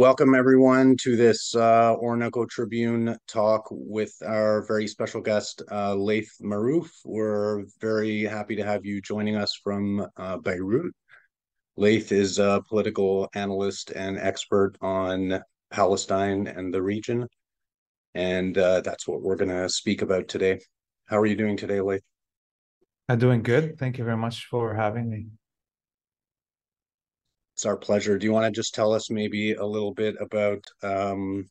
welcome everyone to this uh, Orinoco Tribune talk with our very special guest, uh, Laith Marouf. We're very happy to have you joining us from uh, Beirut. Laith is a political analyst and expert on Palestine and the region. And uh, that's what we're going to speak about today. How are you doing today, Laith? I'm doing good. Thank you very much for having me. It's our pleasure. Do you want to just tell us maybe a little bit about um,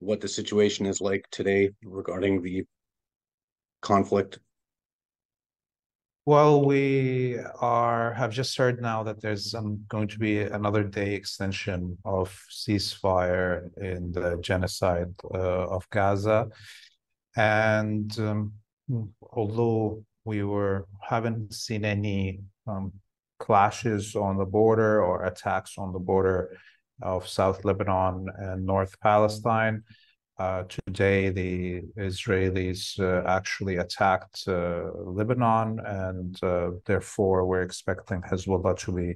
what the situation is like today regarding the conflict? Well, we are have just heard now that there's um, going to be another day extension of ceasefire in the genocide uh, of Gaza, and um, although we were haven't seen any um, clashes on the border or attacks on the border of South Lebanon and North Palestine. Uh, today, the Israelis uh, actually attacked uh, Lebanon, and uh, therefore, we're expecting Hezbollah to be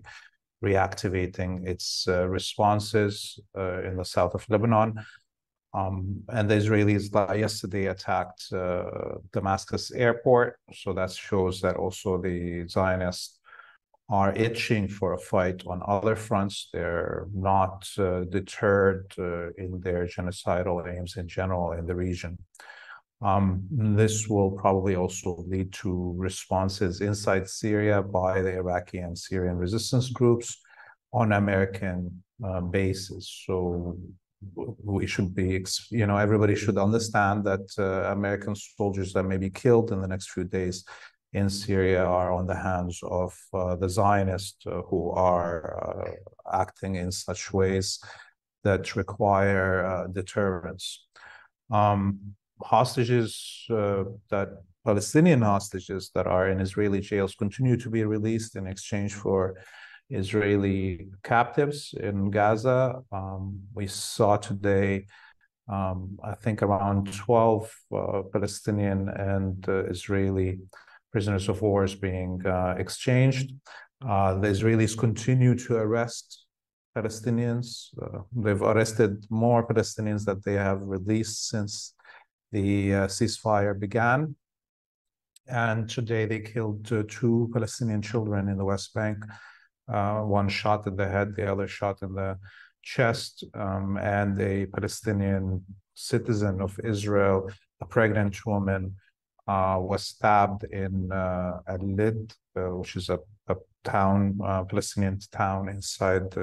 reactivating its uh, responses uh, in the south of Lebanon. Um, and the Israelis yesterday attacked Damascus airport, so that shows that also the Zionists are itching for a fight on other fronts. They're not uh, deterred uh, in their genocidal aims in general in the region. Um, this will probably also lead to responses inside Syria by the Iraqi and Syrian resistance groups on American uh, bases. So we should be, you know, everybody should understand that uh, American soldiers that may be killed in the next few days in Syria are on the hands of uh, the Zionists uh, who are uh, acting in such ways that require uh, deterrence. Um, hostages uh, that Palestinian hostages that are in Israeli jails continue to be released in exchange for Israeli captives in Gaza. Um, we saw today um, I think around 12 uh, Palestinian and Israeli prisoners of war is being uh, exchanged. Uh, the Israelis continue to arrest Palestinians. Uh, they've arrested more Palestinians that they have released since the uh, ceasefire began. And today they killed uh, two Palestinian children in the West Bank. One shot in the head, the other shot in the chest, um, and a Palestinian citizen of Israel, a pregnant woman was stabbed in uh, Al-Lid, uh, which is a, a town, uh, Palestinian town inside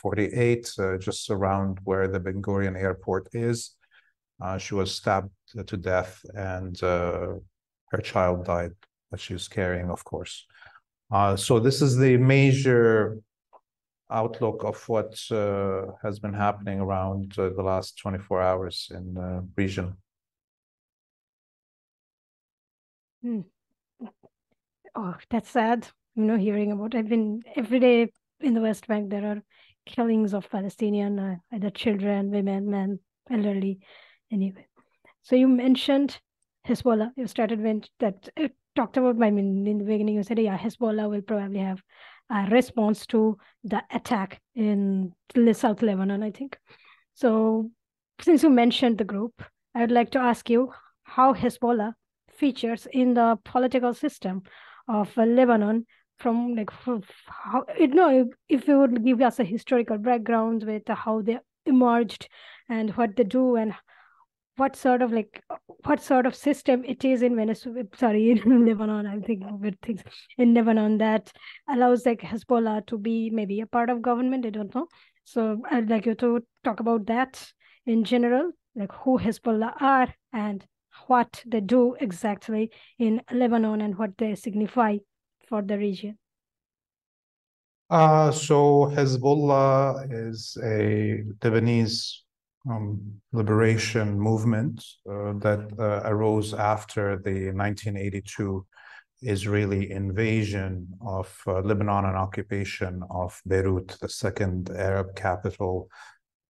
48, uh, just around where the Ben Gurion airport is. Uh, she was stabbed to death, and her child died that she was carrying, of course. so this is the major outlook of what has been happening around the last 24 hours in the region. Hmm. Oh, that's sad. You know, hearing about. I've been every day in the West Bank. There are killings of Palestinian, uh, either children, women, men, elderly. Anyway, so you mentioned Hezbollah. You started when that uh, talked about. I mean, in the beginning, you said, yeah, Hezbollah will probably have a response to the attack in South Lebanon. I think. So, since you mentioned the group, I would like to ask you how Hezbollah features in the political system of uh, Lebanon from like how you know if you would give us a historical background with how they emerged and what they do and what sort of like what sort of system it is in Venezuela sorry in Lebanon I'm thinking with things in Lebanon that allows like Hezbollah to be maybe a part of government I don't know. So I'd like you to talk about that in general like who Hezbollah are and what they do exactly in Lebanon and what they signify for the region? Uh, so Hezbollah is a Lebanese um, liberation movement uh, that uh, arose after the 1982 Israeli invasion of uh, Lebanon and occupation of Beirut, the second Arab capital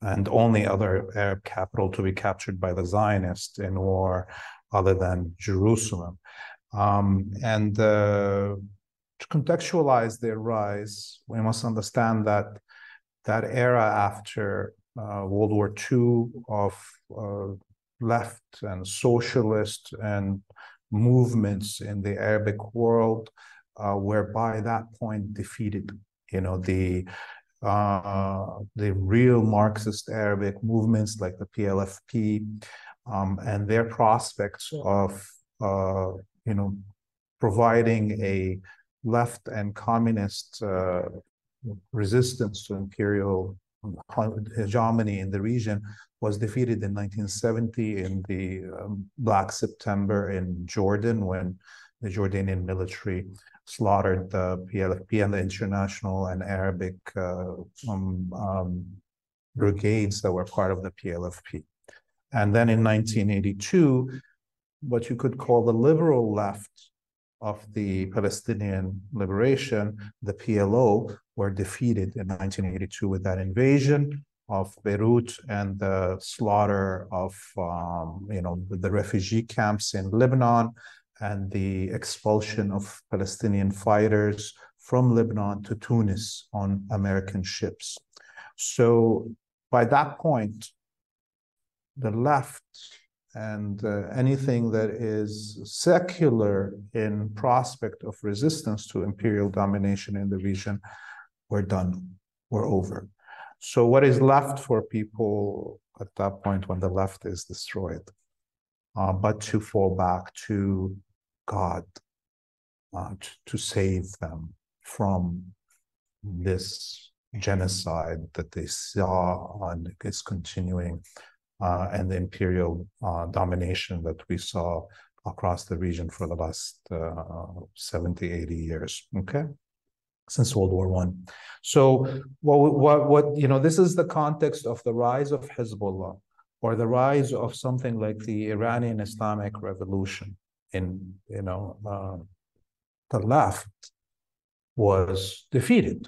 and only other Arab capital to be captured by the Zionists in war other than Jerusalem. Um, and uh, to contextualize their rise, we must understand that that era after uh, World War II of uh, left and socialist and movements in the Arabic world uh, were by that point defeated. You know, the the real Marxist Arabic movements like the PLFP um, and their prospects of, uh, you know, providing a left and communist uh, resistance to imperial hegemony in the region was defeated in 1970 in the um, Black September in Jordan when the Jordanian military slaughtered the PLFP and the international and Arabic uh, um, um, brigades that were part of the PLFP. And then in 1982, what you could call the liberal left of the Palestinian liberation, the PLO, were defeated in 1982 with that invasion of Beirut and the slaughter of um, you know the refugee camps in Lebanon and the expulsion of Palestinian fighters from Lebanon to Tunis on American ships. So by that point, the left and uh, anything that is secular in prospect of resistance to imperial domination in the region were done, were over. So what is left for people at that point when the left is destroyed? Uh, but to fall back to God uh, to, to save them from this genocide that they saw and is continuing uh, and the imperial uh, domination that we saw across the region for the last uh, 70, 80 years, okay? Since World War One. So what, what, what, you know, this is the context of the rise of Hezbollah or the rise of something like the Iranian Islamic Revolution in, you know, uh, the left was defeated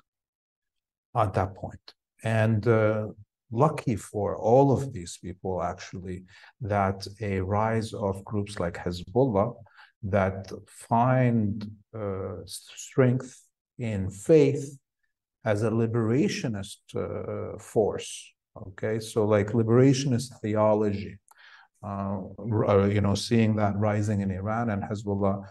at that point. And uh, lucky for all of these people, actually, that a rise of groups like Hezbollah that find uh, strength in faith as a liberationist uh, force. Okay, so like liberationist theology, you know, seeing that rising in Iran and Hezbollah,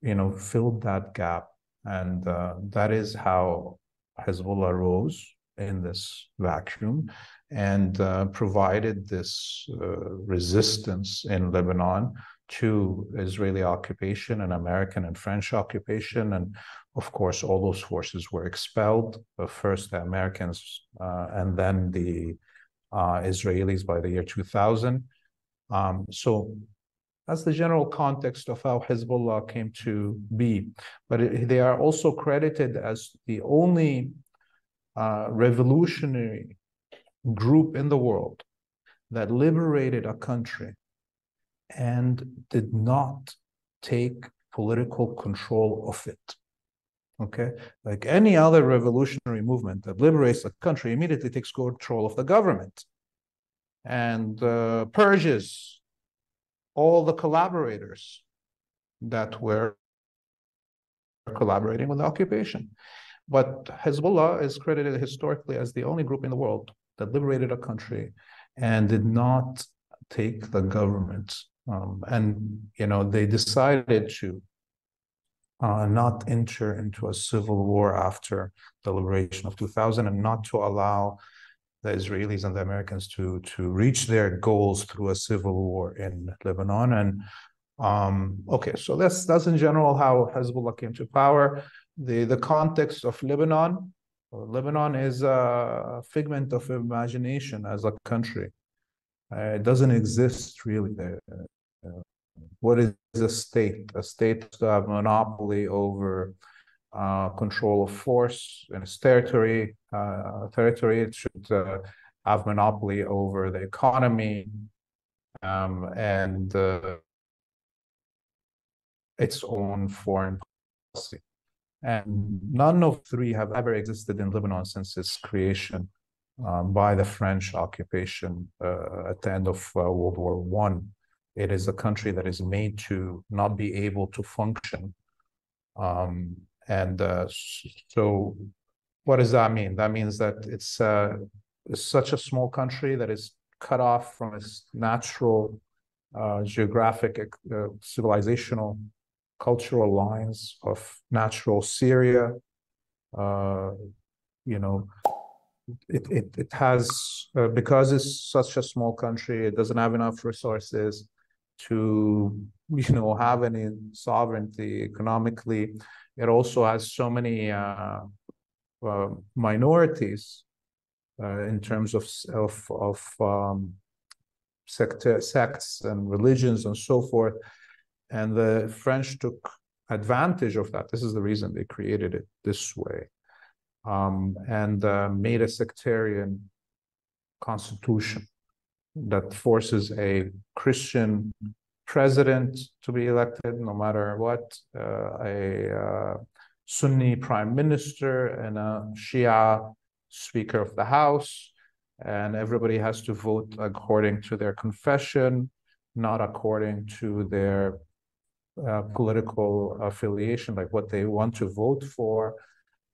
you know, filled that gap. And uh, that is how Hezbollah rose in this vacuum and uh, provided this uh, resistance in Lebanon to Israeli occupation and American and French occupation. And of course, all those forces were expelled, uh, first the Americans uh, and then the uh, Israelis by the year 2000. Um, so that's the general context of how Hezbollah came to be. But it, they are also credited as the only uh, revolutionary group in the world that liberated a country and did not take political control of it. Okay, like any other revolutionary movement that liberates a country immediately takes control of the government and uh, purges all the collaborators that were collaborating with the occupation. But Hezbollah is credited historically as the only group in the world that liberated a country and did not take the government. Um, and, you know, they decided to uh, not enter into a civil war after the liberation of 2000 and not to allow the Israelis and the Americans to to reach their goals through a civil war in Lebanon. And um, okay, so that's that's in general how Hezbollah came to power. The the context of Lebanon. Lebanon is a figment of imagination as a country. Uh, it doesn't exist really. Uh, what is a state? A state to have monopoly over uh, control of force in its territory. Uh, territory it should uh, have monopoly over the economy um, and uh, its own foreign policy. And none of three have ever existed in Lebanon since its creation um, by the French occupation uh, at the end of World War One. It is a country that is made to not be able to function um, and uh, so what does that mean? That means that it's, uh, such a small country that is cut off from its natural uh, geographic, uh, civilizational, cultural lines of natural Syria. Uh, you know, it it it has uh, because it's such a small country, it doesn't have enough resources to you know have any sovereignty economically. It also has so many uh, uh, minorities uh, in terms of of of um, sector, sects and religions and so forth. And the French took advantage of that. This is the reason they created it this way, um, and uh, made a sectarian constitution that forces a Christian president to be elected, no matter what, uh, a uh, Sunni prime minister, and a Shia Speaker of the House, and everybody has to vote according to their confession, not according to their uh, political affiliation, like what they want to vote for.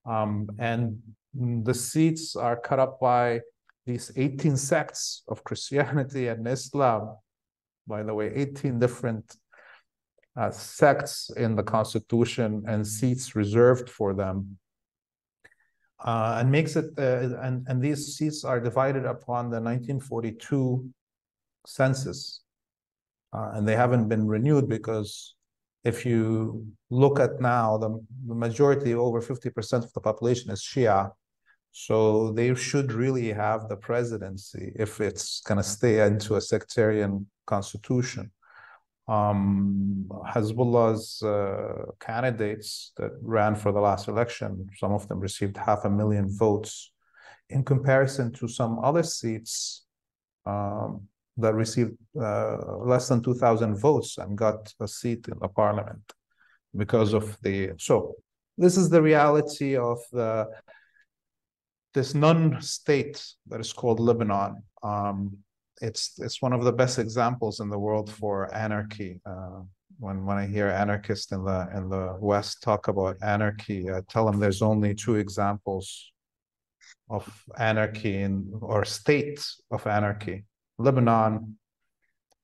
Um, and the seats are cut up by these 18 sects of Christianity and Islam. By the way, 18 different uh, sects in the constitution and seats reserved for them. Uh, and makes it uh, and and these seats are divided upon the 1942 census. Uh, and they haven't been renewed because if you look at now the, the majority over 50% of the population is shia so they should really have the presidency if it's going to stay into a sectarian constitution um, Hezbollah's uh, candidates that ran for the last election, some of them received half a million votes in comparison to some other seats um, that received uh, less than 2,000 votes and got a seat in the parliament because of the. So, this is the reality of the this non-state that is called Lebanon. Um, it's it's one of the best examples in the world for anarchy. Uh, when when I hear anarchists in the in the West talk about anarchy, I tell them there's only two examples of anarchy in or state of anarchy. Lebanon,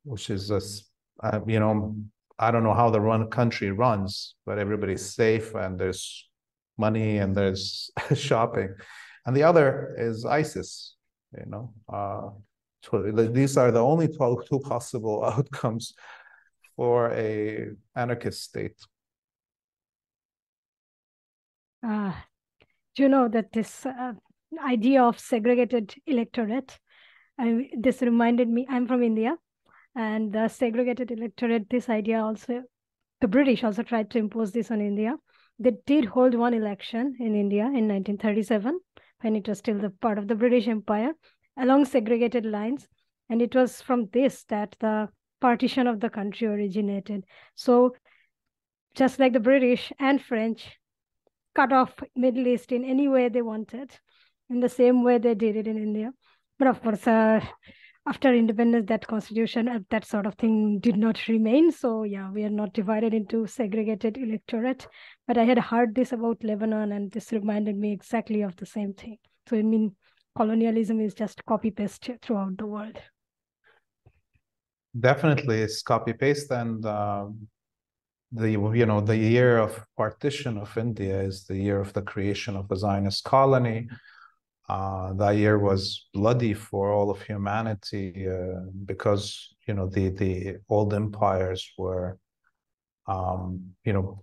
which is a uh, you know I don't know how the run country runs, but everybody's safe and there's money and there's shopping, and the other is ISIS. You know. Uh, these are the only two possible outcomes for a anarchist state. Uh, do you know that this uh, idea of segregated electorate, I, this reminded me, I'm from India, and the segregated electorate, this idea also, the British also tried to impose this on India. They did hold one election in India in 1937 when it was still the part of the British Empire along segregated lines. And it was from this that the partition of the country originated. So just like the British and French cut off Middle East in any way they wanted, in the same way they did it in India. But of course, uh, after independence, that constitution, uh, that sort of thing did not remain. So yeah, we are not divided into segregated electorate. But I had heard this about Lebanon, and this reminded me exactly of the same thing. So I mean, colonialism is just copy paste throughout the world. Definitely, it's copy paste, and um, the you know the year of partition of India is the year of the creation of the Zionist colony. Uh, that year was bloody for all of humanity uh, because you know the the old empires were um, you know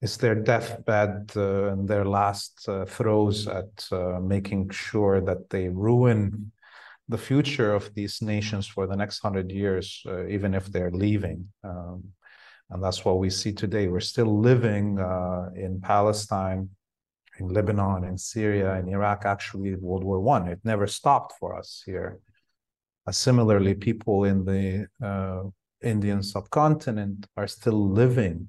it's their deathbed uh, and their last uh, throes at uh, making sure that they ruin the future of these nations for the next hundred years, even if they're leaving. Um, and that's what we see today. We're still living in Palestine, in Lebanon, and Syria, and Iraq. Actually, World War One. It never stopped for us here. Uh, similarly, people in the Indian subcontinent are still living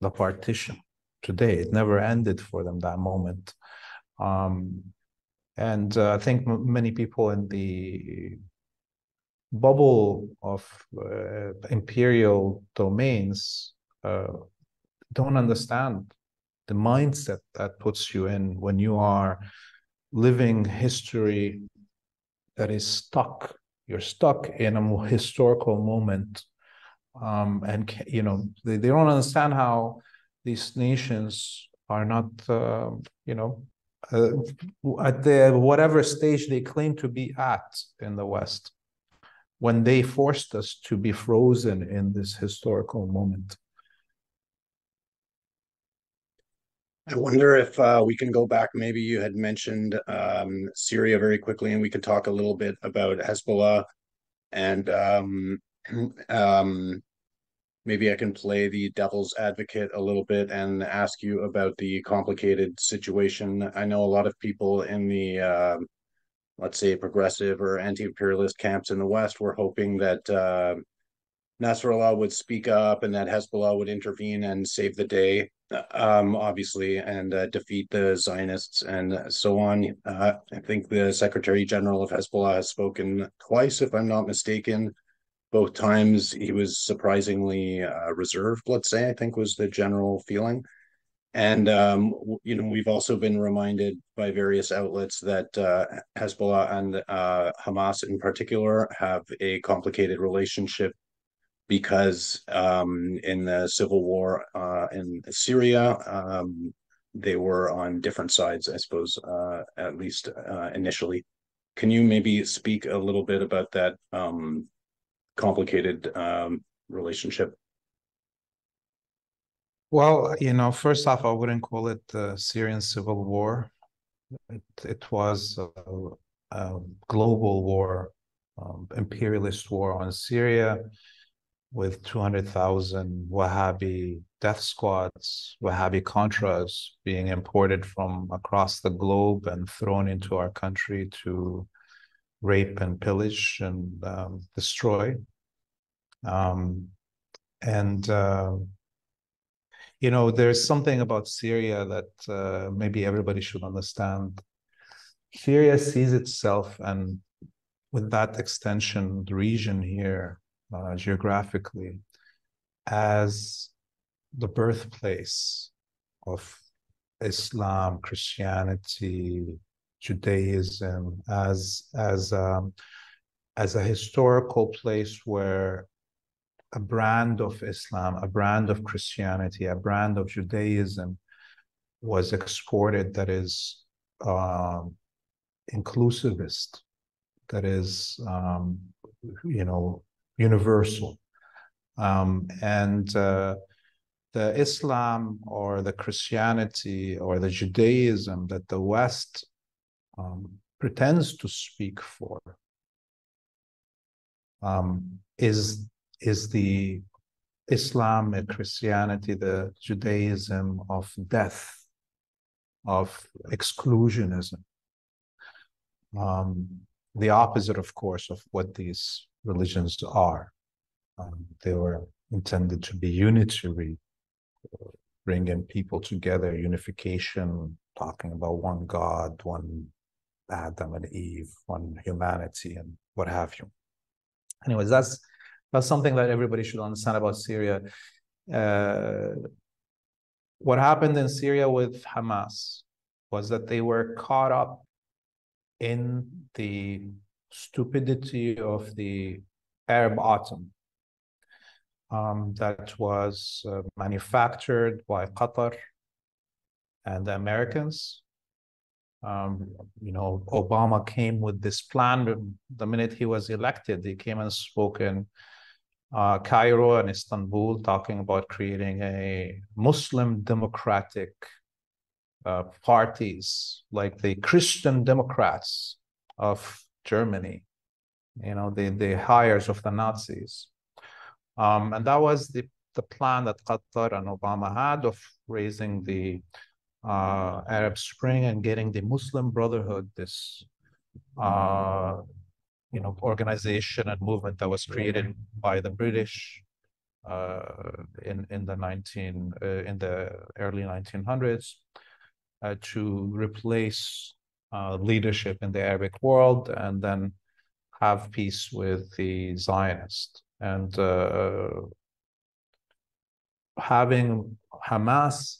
the partition today. It never ended for them that moment. Um, and uh, I think many people in the bubble of uh, imperial domains uh, don't understand the mindset that puts you in when you are living history that is stuck. You're stuck in a historical moment, um, and you know they, they don't understand how these nations are not, uh, you know, uh, at the whatever stage they claim to be at in the West, when they forced us to be frozen in this historical moment. I wonder if uh, we can go back. Maybe you had mentioned um, Syria very quickly, and we could talk a little bit about Hezbollah, and um, um, maybe I can play the devil's advocate a little bit and ask you about the complicated situation. I know a lot of people in the uh, let's say progressive or anti-imperialist camps in the West were hoping that uh, Nasrallah would speak up and that Hezbollah would intervene and save the day um, obviously, and uh, defeat the Zionists and so on. Uh, I think the Secretary General of Hezbollah has spoken twice, if I'm not mistaken. Both times he was surprisingly uh, reserved, let's say, I think was the general feeling. And, um, you know, we've also been reminded by various outlets that uh, Hezbollah and uh, Hamas in particular have a complicated relationship because um, in the civil war uh, in Syria, um, they were on different sides, I suppose, uh, at least uh, initially. Can you maybe speak a little bit about that um, complicated um, relationship? Well, you know, first off, I wouldn't call it the Syrian civil war. It, it was a, a global war, um, imperialist war on Syria with 200,000 Wahhabi death squads, Wahhabi Contras being imported from across the globe and thrown into our country to rape and pillage and um, destroy. Um, and, uh, you know, there's something about Syria that uh, maybe everybody should understand. Syria sees itself, and with that extension, the region here, uh, geographically as the birthplace of Islam, Christianity, Judaism, as as um, as a historical place where a brand of Islam, a brand of Christianity, a brand of Judaism was exported that is um, inclusivist, that is, um, you know, universal. Um, and uh, the Islam or the Christianity or the Judaism that the West um, pretends to speak for um, is is the Islam, Christianity, the Judaism of death, of exclusionism. Um, the opposite, of course, of what these religions are. Um, they were intended to be unitary, bringing people together, unification, talking about one God, one Adam and Eve, one humanity, and what have you. Anyways, that's that's something that everybody should understand about Syria. Uh, what happened in Syria with Hamas was that they were caught up in the stupidity of the Arab autumn um, that was uh, manufactured by Qatar and the Americans. Um, you know, Obama came with this plan the minute he was elected. He came and spoke in uh, Cairo and Istanbul, talking about creating a Muslim democratic uh, parties like the Christian Democrats of Germany, you know, the, the hires of the Nazis. Um, and that was the, the plan that Qatar and Obama had of raising the uh, Arab Spring and getting the Muslim Brotherhood, this uh, you know organization and movement that was created by the British uh, in in the 19 uh, in the early 1900s uh, to replace uh, leadership in the Arabic world and then have peace with the Zionists. And uh, having Hamas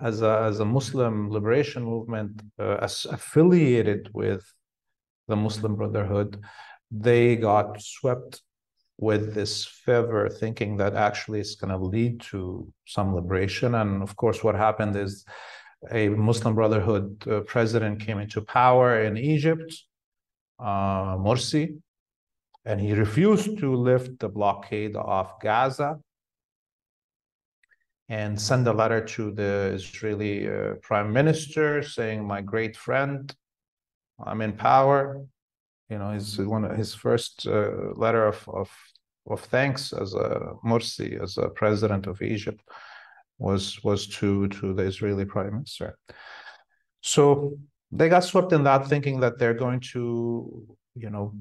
as a as a Muslim liberation movement uh, affiliated with the Muslim Brotherhood, they got swept with this fever, thinking that actually it's going to lead to some liberation. And of course, what happened is a Muslim Brotherhood uh, president came into power in Egypt, uh, Morsi, and he refused to lift the blockade off Gaza and send a letter to the Israeli uh, prime minister saying, "My great friend, I'm in power. You know, his one of his first uh, letter of, of of thanks as a Morsi, as a president of Egypt, was was to to the Israeli prime minister. So they got swept in that, thinking that they're going to, you know,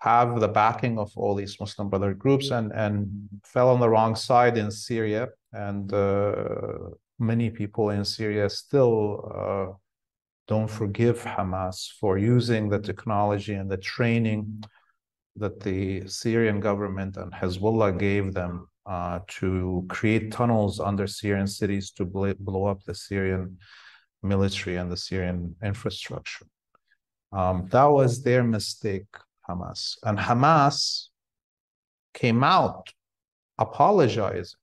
have the backing of all these Muslim brother groups, and and fell on the wrong side in Syria, and uh, many people in Syria still. Uh, don't forgive Hamas for using the technology and the training that the Syrian government and Hezbollah gave them uh, to create tunnels under Syrian cities to blow, blow up the Syrian military and the Syrian infrastructure. Um, that was their mistake, Hamas. And Hamas came out apologizing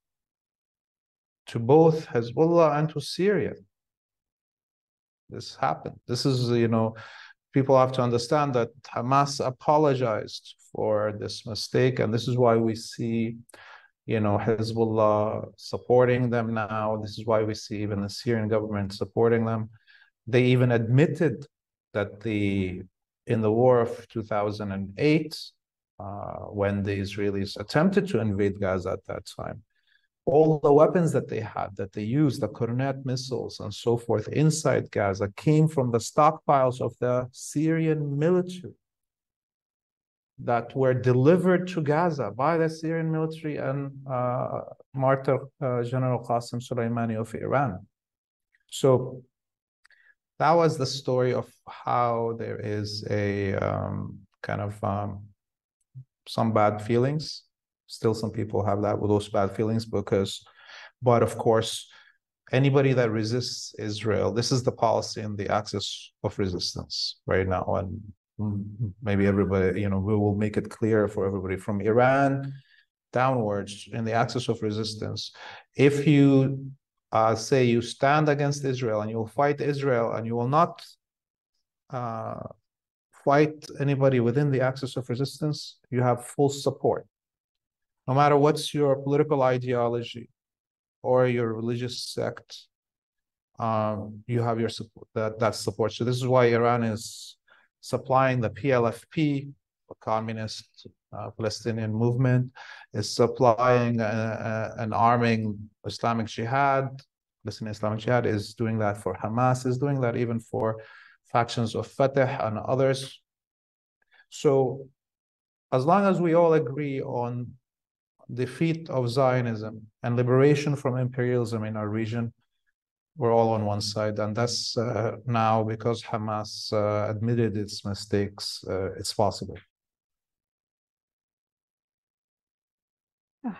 to both Hezbollah and to Syria this happened. This is, you know, people have to understand that Hamas apologized for this mistake, and this is why we see, you know, Hezbollah supporting them now. This is why we see even the Syrian government supporting them. They even admitted that the in the war of 2008, uh, when the Israelis attempted to invade Gaza at that time, all the weapons that they had, that they used, the Kornet missiles and so forth inside Gaza, came from the stockpiles of the Syrian military that were delivered to Gaza by the Syrian military and uh, martyr uh, General Qasem Soleimani of Iran. So that was the story of how there is a um, kind of um, some bad feelings still some people have that with those bad feelings because but of course anybody that resists israel this is the policy and the axis of resistance right now and maybe everybody you know we will make it clear for everybody from iran downwards in the axis of resistance if you uh, say you stand against israel and you'll fight israel and you will not uh, fight anybody within the axis of resistance you have full support no matter what's your political ideology or your religious sect, um, you have your support that that support. So this is why Iran is supplying the PLFP, the communist uh, Palestinian movement, is supplying uh, uh, an arming Islamic Jihad. Palestinian Islamic Jihad is doing that for Hamas, is doing that even for factions of Fatah and others. So as long as we all agree on defeat of Zionism and liberation from imperialism in our region, we're all on one side. And that's uh, now because Hamas uh, admitted its mistakes, uh, it's possible.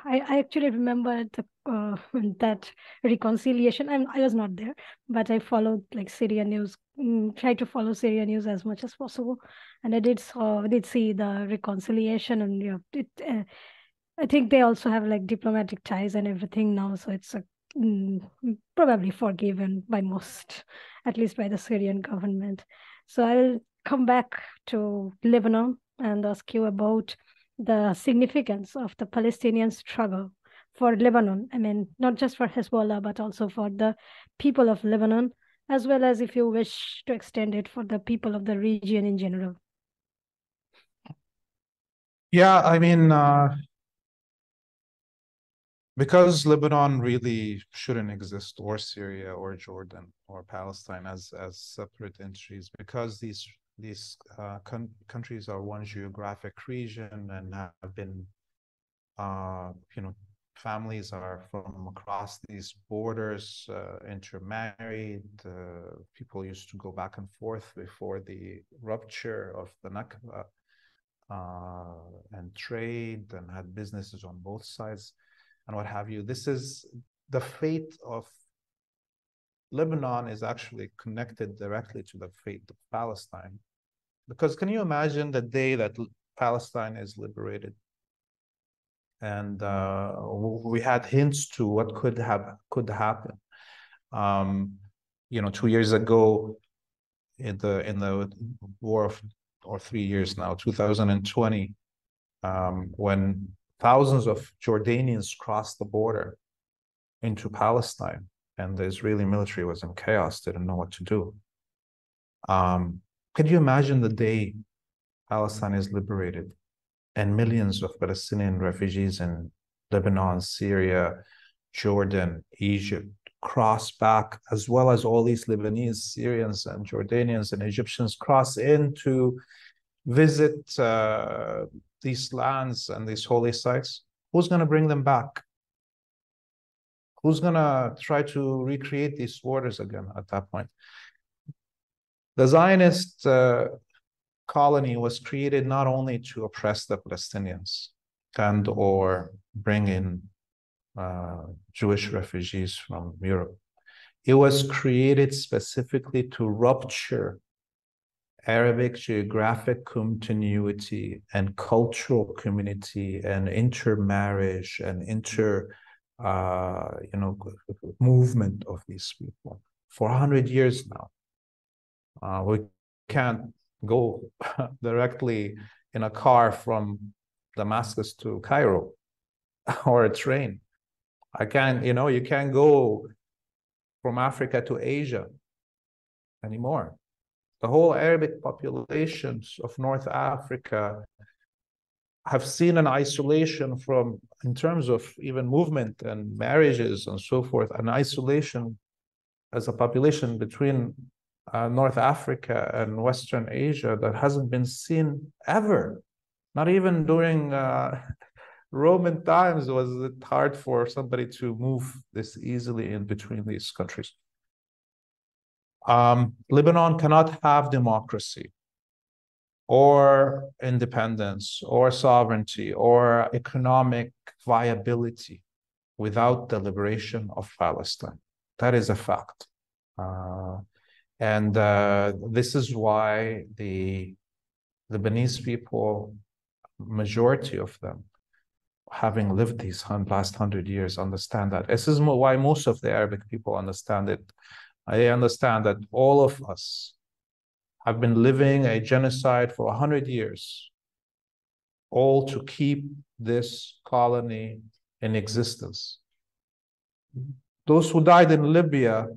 I, I actually remember the, uh, that reconciliation. I'm, I was not there, but I followed like Syria news, mm, try to follow Syria news as much as possible, and I did saw did see the reconciliation, and yeah, it uh, I think they also have like diplomatic ties and everything now, so it's a, mm, probably forgiven by most, at least by the Syrian government. So I'll come back to Lebanon and ask you about the significance of the Palestinian struggle for Lebanon. I mean, not just for Hezbollah, but also for the people of Lebanon, as well as if you wish to extend it for the people of the region in general. Yeah, I mean, uh, because Lebanon really shouldn't exist, or Syria, or Jordan, or Palestine as as separate entities, because these these uh, countries are one geographic region and have been, uh, you know, families are from across these borders, uh, intermarried. Uh, people used to go back and forth before the rupture of the Nakba uh, and trade and had businesses on both sides and what have you. This is the fate of Lebanon is actually connected directly to the fate of Palestine. Because can you imagine the day that Palestine is liberated? And uh, we had hints to what could have could happen. Um, you know, two years ago, in the in the war of or three years now, 2020, um, when thousands of Jordanians crossed the border into Palestine, and the Israeli military was in chaos, they didn't know what to do. Um, could you imagine the day Palestine is liberated and millions of Palestinian refugees in Lebanon, Syria, Jordan, Egypt cross back, as well as all these Lebanese, Syrians, and Jordanians and Egyptians cross in to visit uh, these lands and these holy sites? Who's going to bring them back? Who's going to try to recreate these borders again at that point? The Zionist uh, colony was created not only to oppress the Palestinians and or bring in uh, Jewish refugees from Europe. It was created specifically to rupture Arabic geographic continuity and cultural community and intermarriage and inter uh, you know movement of these people for 100 years now uh, we can't go directly in a car from Damascus to Cairo or a train. I can't, you know, you can't go from Africa to Asia anymore. The whole Arabic populations of North Africa have seen an isolation from, in terms of even movement and marriages and so forth, an isolation as a population between uh, North Africa and Western Asia that hasn't been seen ever. Not even during uh, Roman times was it hard for somebody to move this easily in between these countries. Um, Lebanon cannot have democracy or independence or sovereignty or economic viability without the liberation of Palestine. That is a fact. Uh, and uh, this is why the Lebanese people, majority of them, having lived these last hundred years, understand that. This is why most of the Arabic people understand it. I understand that all of us have been living a genocide for a hundred years, all to keep this colony in existence. Those who died in Libya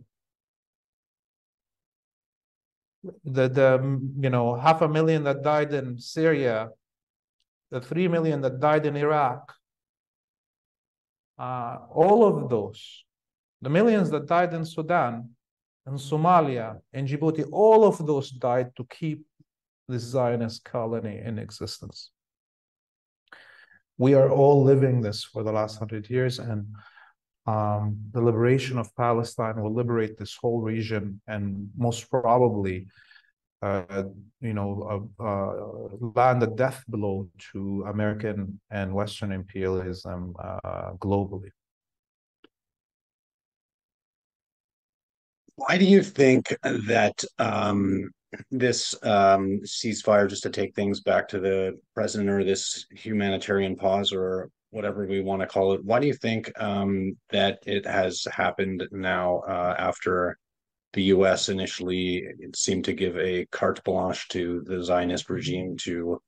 the the you know half a million that died in Syria, the three million that died in Iraq, uh, all of those, the millions that died in Sudan, in Somalia, and Djibouti, all of those died to keep this Zionist colony in existence. We are all living this for the last hundred years, and um, the liberation of Palestine will liberate this whole region and most probably, uh, you know, uh, uh, land a death blow to American and Western imperialism uh, globally. Why do you think that um, this um, ceasefire, just to take things back to the president, or this humanitarian pause, or whatever we want to call it. Why do you think um, that it has happened now uh, after the U.S. initially seemed to give a carte blanche to the Zionist regime to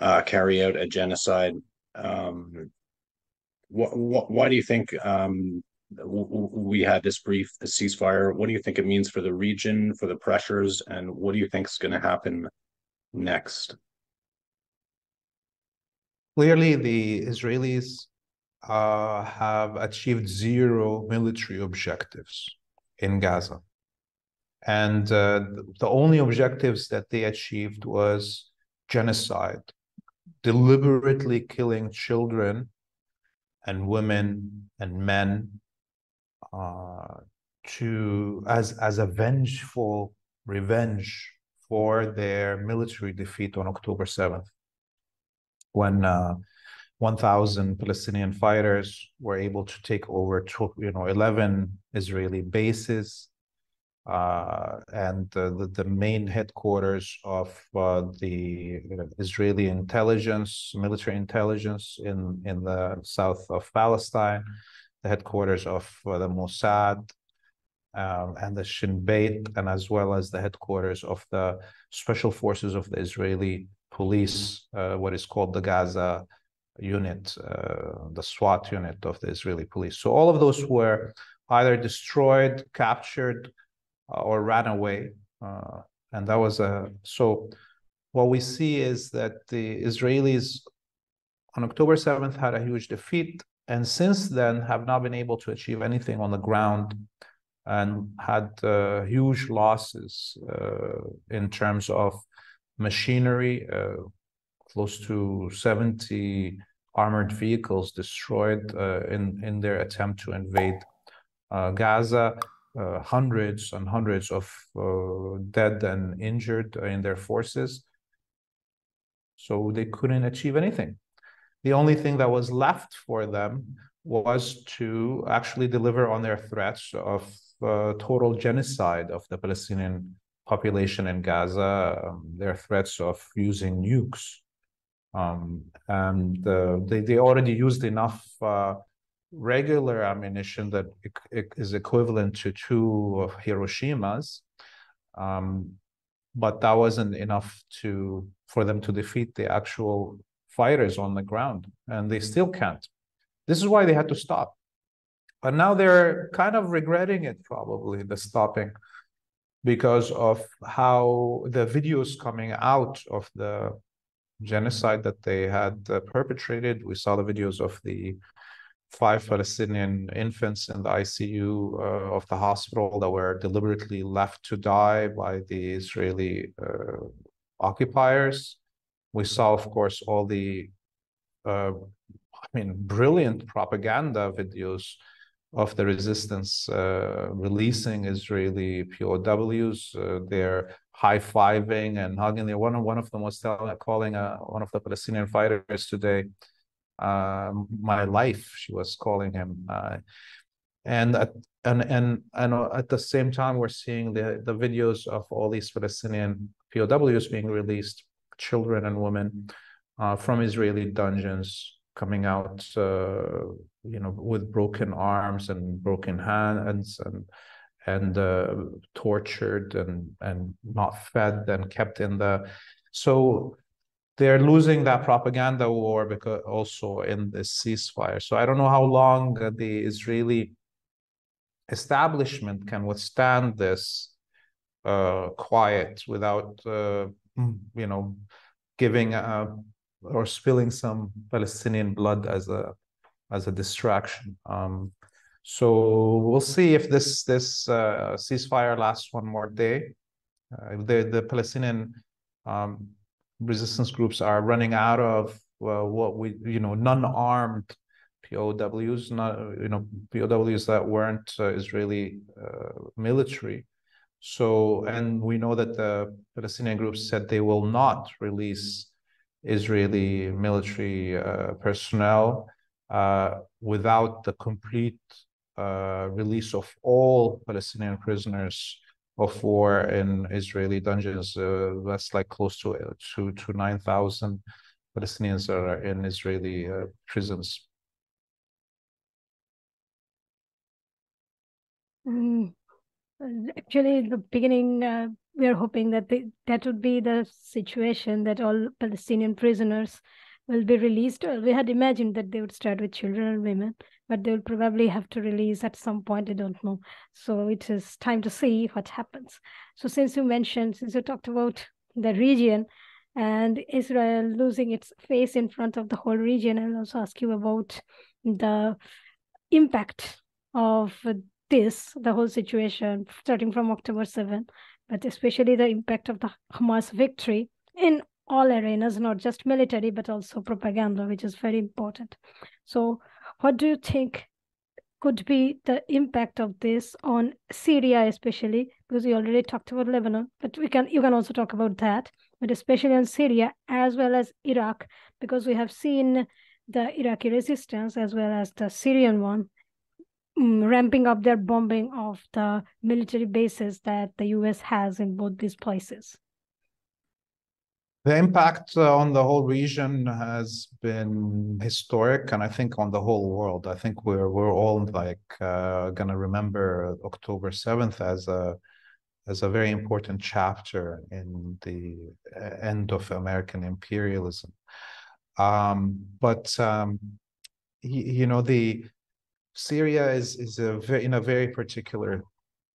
uh, carry out a genocide? Um, wh- wh- why do you think um, we had this brief the ceasefire? What do you think it means for the region, for the pressures, and what do you think is going to happen next? Clearly, the Israelis uh, have achieved zero military objectives in Gaza. And uh, the only objectives that they achieved was genocide, deliberately killing children and women and men uh, to as as a vengeful revenge for their military defeat on October 7th when uh, 1,000 Palestinian fighters were able to take over, you know, 11 Israeli bases uh, and uh, the, the main headquarters of uh, the Israeli intelligence, military intelligence in, in the south of Palestine, the headquarters of uh, the Mossad um, and the Shin Bet, and as well as the headquarters of the special forces of the Israeli police, uh, what is called the Gaza unit, uh, the SWAT unit of the Israeli police. So all of those were either destroyed, captured, uh, or ran away. Uh, and that was a so what we see is that the Israelis on October 7th had a huge defeat, and since then have not been able to achieve anything on the ground and had uh, huge losses uh, in terms of machinery, uh, close to 70 armored vehicles destroyed uh, in, in their attempt to invade Gaza uh, hundreds and hundreds of uh, dead and injured in their forces. So they couldn't achieve anything. The only thing that was left for them was to actually deliver on their threats of uh, total genocide of the Palestinian population in Gaza, um, their threats of using nukes. Um, and uh, they, they already used enough uh, regular ammunition that is equivalent to two of Hiroshima's. Um, but that wasn't enough to for them to defeat the actual fighters on the ground, and they still can't. This is why they had to stop. But now they're kind of regretting it, probably the stopping, because of how the videos coming out of the genocide that they had uh, perpetrated. We saw the videos of the five Palestinian infants in the ICU uh, of the hospital that were deliberately left to die by the Israeli uh, occupiers. We saw, of course, all the, uh, I mean, brilliant propaganda videos of the resistance uh, releasing Israeli POWs. Uh, they're high fiving and hugging. One, one of them was telling, calling uh, one of the Palestinian fighters today uh, my life she was calling him uh, and at, and and and at the same time we're seeing the the videos of all these Palestinian POWs being released children and women uh, from Israeli dungeons coming out uh, you know with broken arms and broken hands and and uh, tortured and and not fed and kept in the so they're losing that propaganda war because also in the ceasefire. So I don't know how long the Israeli establishment can withstand this uh, quiet without, uh, you know, giving uh, or spilling some Palestinian blood as a as a distraction. Um, so we'll see if this this uh, ceasefire lasts one more day. Uh, the the Palestinian um, resistance groups are running out of well, what we you know non-armed POWs, not you know POWs that weren't uh, Israeli uh, military. So, and we know that the Palestinian groups said they will not release Israeli military uh, personnel uh, without the complete uh, release of all Palestinian prisoners of war in Israeli dungeons. Uh, that's like close to to to nine thousand Palestinians are in Israeli uh, prisons. Mm. Actually, in the beginning, uh, we are hoping that that would be the situation that all Palestinian prisoners will be released. We had imagined that they would start with children and women, but they'll probably have to release at some point. I don't know. So it is time to see what happens. So since you mentioned, since you talked about the region and Israel losing its face in front of the whole region, I'll also ask you about the impact of this, the whole situation, starting from October 7, but especially the impact of the Hamas victory in all arenas, not just military, but also propaganda, which is very important. So what do you think could be the impact of this on Syria, especially because we already talked about Lebanon, but we can you can also talk about that, but especially on Syria as well as Iraq, because we have seen the Iraqi resistance as well as the Syrian one ramping up their bombing of the military bases that the US has in both these places? The impact uh, on the whole region has been historic, and I think on the whole world. I think we're we're all like uh, gonna remember October seventh as a as a very important chapter in the uh, end of American imperialism. Um, but um, you know the Syria is is a in a very particular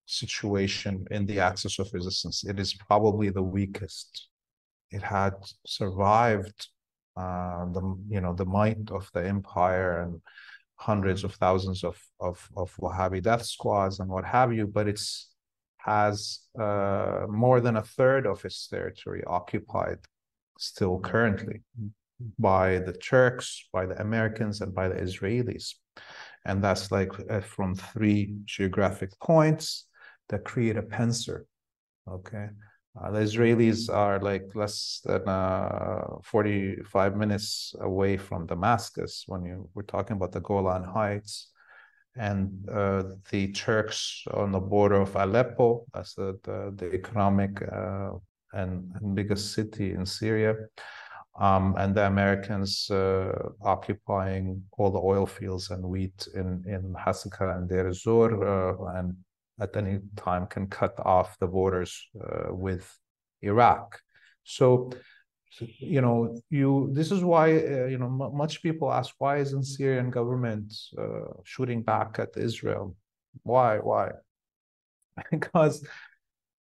situation in the axis of resistance. It is probably the weakest it had survived uh, the you know the might of the empire and hundreds of thousands of of, of Wahhabi death squads and what have you, but it's has uh, more than a third of its territory occupied still currently by the Turks, by the Americans, and by the Israelis. And that's like uh, from three geographic points that create a pincer. Okay. Uh, the Israelis are like less than uh, 45 minutes away from Damascus when you we're talking about the Golan Heights, and uh, the Turks on the border of Aleppo, that's the the, the economic uh, and, and, biggest city in Syria, um, and the Americans uh, occupying all the oil fields and wheat in in Hasaka and Deir Zor, uh, and at any time can cut off the borders uh, with Iraq. So, you know, you this is why uh, you know m- much people ask why isn't Syrian government uh, shooting back at Israel? Why? Why? because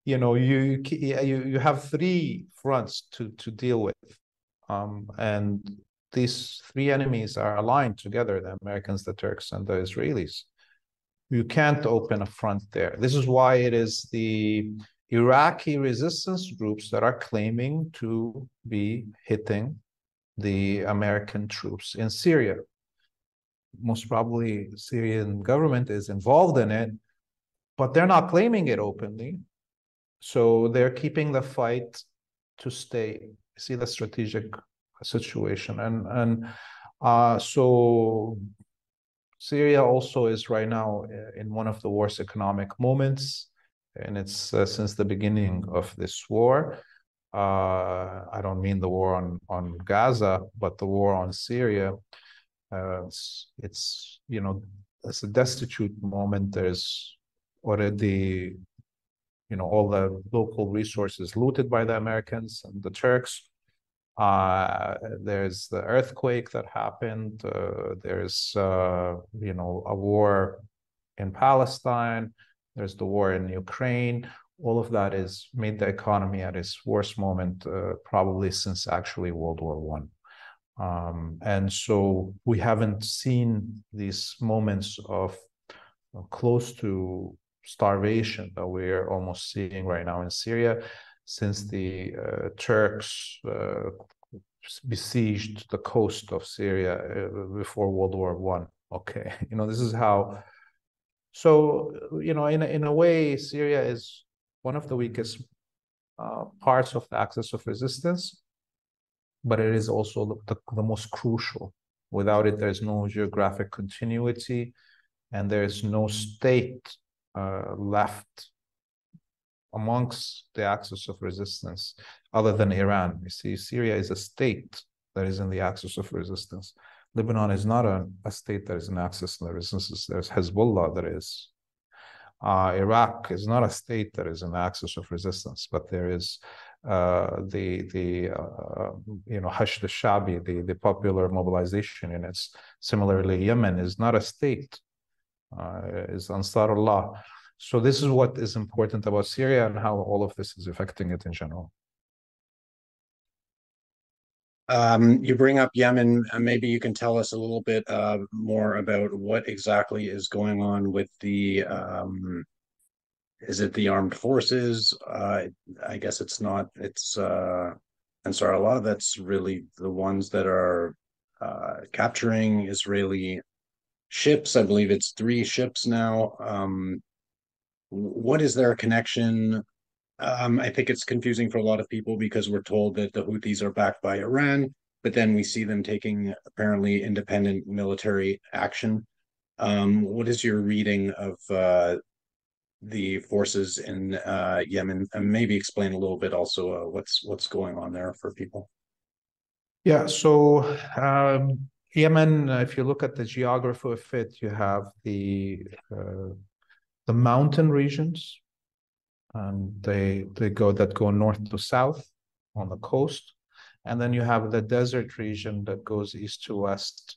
you know you you you have three fronts to to deal with, um, and these three enemies are aligned together: the Americans, the Turks, and the Israelis you can't open a front there. This is why it is the Iraqi resistance groups that are claiming to be hitting the American troops in Syria. Most probably Syrian government is involved in it, but they're not claiming it openly. So they're keeping the fight to stay. See the strategic situation. And and uh, so Syria also is right now uh, in one of the worst economic moments, and it's uh, since the beginning of this war. Uh, I don't mean the war on, on Gaza, but the war on Syria. Uh, it's, it's, you know, it's a destitute moment. There's already, you know, all the local resources looted by the Americans and the Turks. Uh, there's the earthquake that happened. Uh, there's uh, you know a war in Palestine. There's the war in Ukraine. All of that has made the economy at its worst moment, uh, probably since actually World War One. Um, and so we haven't seen these moments of close to starvation that we're almost seeing right now in Syria since the uh, Turks uh, besieged the coast of Syria uh, before World War One. Okay, you know this is how. So you know, in a, in a way, Syria is one of the weakest uh, parts of the axis of resistance, but it is also the, the, most crucial. Without it, there's no geographic continuity, and there's no state uh, left amongst the axis of resistance other than Iran. You see, Syria is a state that is in the axis of resistance. Lebanon is not a, a state that is in the axis of resistance. There's Hezbollah that is. Uh, Iraq is not a state that is in the axis of resistance, but there is uh, the the uh, you know Hashd al-Shabi, the the popular mobilization units. Similarly, Yemen is not a state; uh, is Ansarullah. So this is what is important about Syria and how all of this is affecting it in general. Um, you bring up Yemen. Uh, maybe you can tell us a little bit uh, more about what exactly is going on with the. Um, is it the armed forces? Uh, I guess it's not. It's uh, of That's really the ones that are uh, capturing Israeli ships. I believe it's three ships now. Um, what is their connection? Um, I think it's confusing for a lot of people because we're told that the Houthis are backed by Iran, but then we see them taking apparently independent military action. Um, what is your reading of uh, the forces in uh, Yemen, and maybe explain a little bit also uh, what's what's going on there for people? Yeah, so um, Yemen, if you look at the geography of it, you have the uh, the mountain regions, and they they go that go north to south on the coast, and then you have the desert region that goes east to west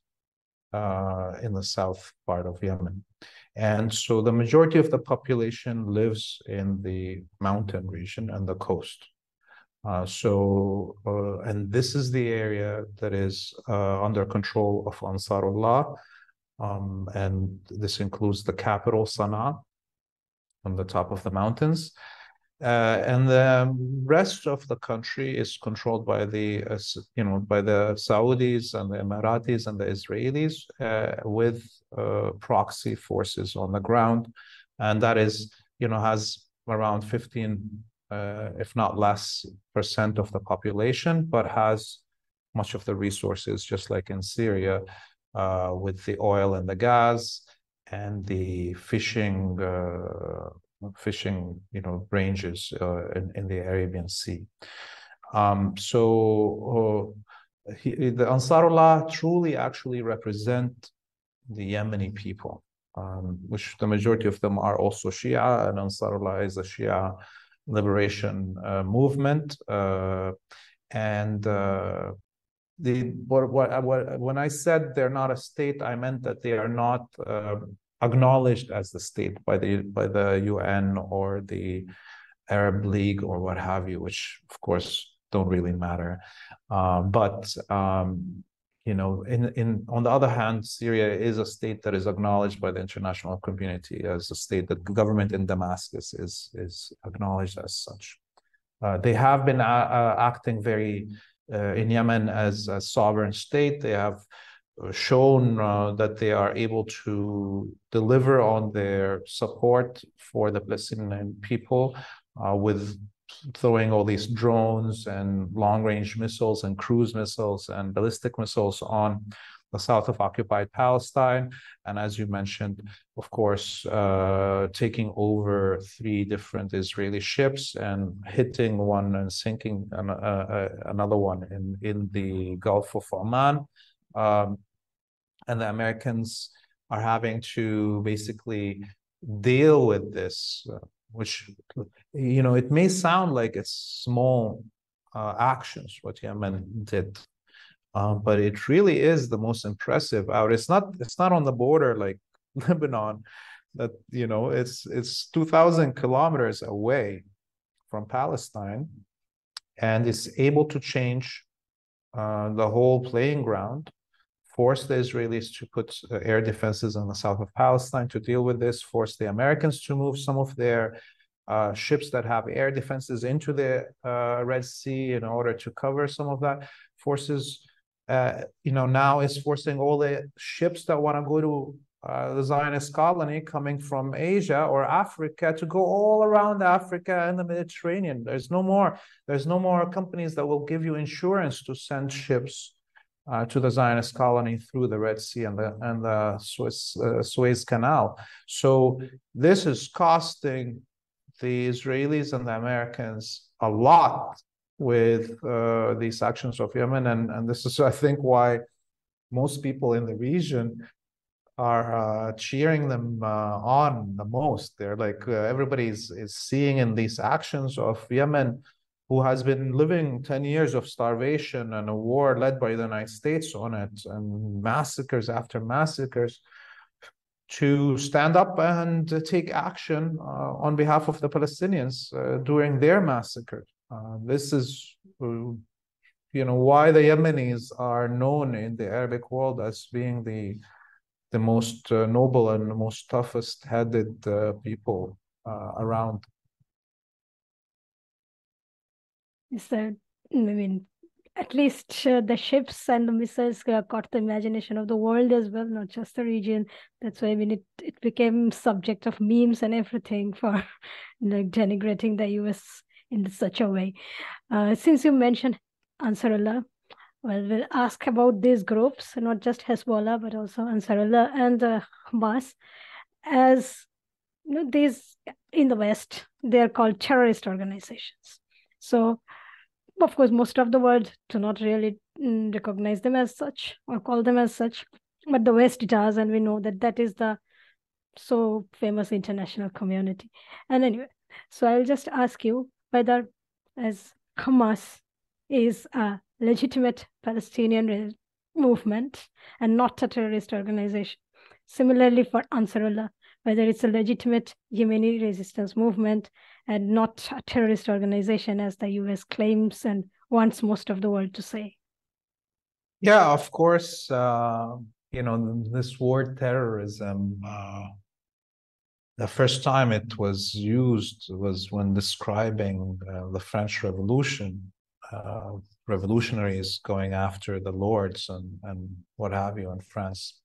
uh, in the south part of Yemen. And so the majority of the population lives in the mountain region and the coast. Uh, so, uh, and this is the area that is uh, under control of Ansarullah. Um, and this includes the capital, Sana'a, on the top of the mountains. Uh, and the rest of the country is controlled by the, uh, you know, by the Saudis and the Emiratis and the Israelis uh, with uh, proxy forces on the ground, and that is, you know, has around 15, uh, if not less, percent of the population, but has much of the resources, just like in Syria, uh, with the oil and the gas and the fishing fishing, you know, ranges uh, in, in the Arabian Sea. Um, so uh, he, the Ansarullah truly actually represent the Yemeni people, um, which the majority of them are also Shia, and Ansarullah is a Shia liberation uh, movement. Uh, and uh, the what, what, what, when I said they're not a state, I meant that they are not um, acknowledged as the state by the by the UN or the Arab League or what have you, which of course don't really matter. Um, but um, you know, in in on the other hand, Syria is a state that is acknowledged by the international community as a state that the government in Damascus is is acknowledged as such. Uh, they have been uh, uh acting very uh, in Yemen as a sovereign state. They have shown uh, that they are able to deliver on their support for the Palestinian people uh, with throwing all these drones and long range missiles and cruise missiles and ballistic missiles on the south of occupied Palestine. And as you mentioned, of course, uh, taking over three different Israeli ships and hitting one and sinking an, uh, uh another one in, in the Gulf of Oman. Um, and the Americans are having to basically deal with this, uh, which, you know, it may sound like it's small uh, actions what Yemen did, um, but it really is the most impressive out. It's not. It's not on the border like Lebanon, that you know, it's it's two thousand kilometers away from Palestine, and it's able to change uh, the whole playing ground force the Israelis to put uh, air defenses in the south of Palestine to deal with this, force the Americans to move some of their uh, ships that have air defenses into the uh, Red Sea in order to cover some of that. Forces, uh, you know, now is forcing all the ships that want to go to uh, the Zionist colony coming from Asia or Africa to go all around Africa and the Mediterranean. There's no more. There's no more companies that will give you insurance to send ships uh, to the Zionist colony through the Red Sea and the and the Suez, uh, Suez Canal. So this is costing the Israelis and the Americans a lot with uh, these actions of Yemen, and and this is I think why most people in the region are uh, cheering them uh, on the most. They're like uh, everybody's is seeing in these actions of Yemen who has been living 10 years of starvation and a war led by the United States on it, and massacres after massacres, to stand up and take action uh, on behalf of the Palestinians uh, during their massacre. Uh, this is, uh, you know, why the Yemenis are known in the Arabic world as being the the most uh, noble and the most toughest headed uh, people around So, I mean, at least uh, the ships and the missiles uh, caught the imagination of the world as well, not just the region. That's why I mean it it became subject of memes and everything for like denigrating the US in such a way. Uh, since you mentioned Ansarullah, well, we'll ask about these groups, not just Hezbollah, but also Ansarullah and uh, Hamas, as you know, these in the West, they are called terrorist organizations. So, of course, most of the world do not really mm, recognize them as such or call them as such, but the West does, and we know that that is the so famous international community. And anyway, so I'll just ask you whether, as Hamas is a legitimate Palestinian movement and not a terrorist organization. Similarly, for Ansarullah, whether it's a legitimate Yemeni resistance movement and not a terrorist organization, as the US claims and wants most of the world to say. Yeah, of course. Uh, you know, this word terrorism, uh, the first time it was used was when describing uh, the French Revolution uh, revolutionaries going after the lords and, and what have you in France.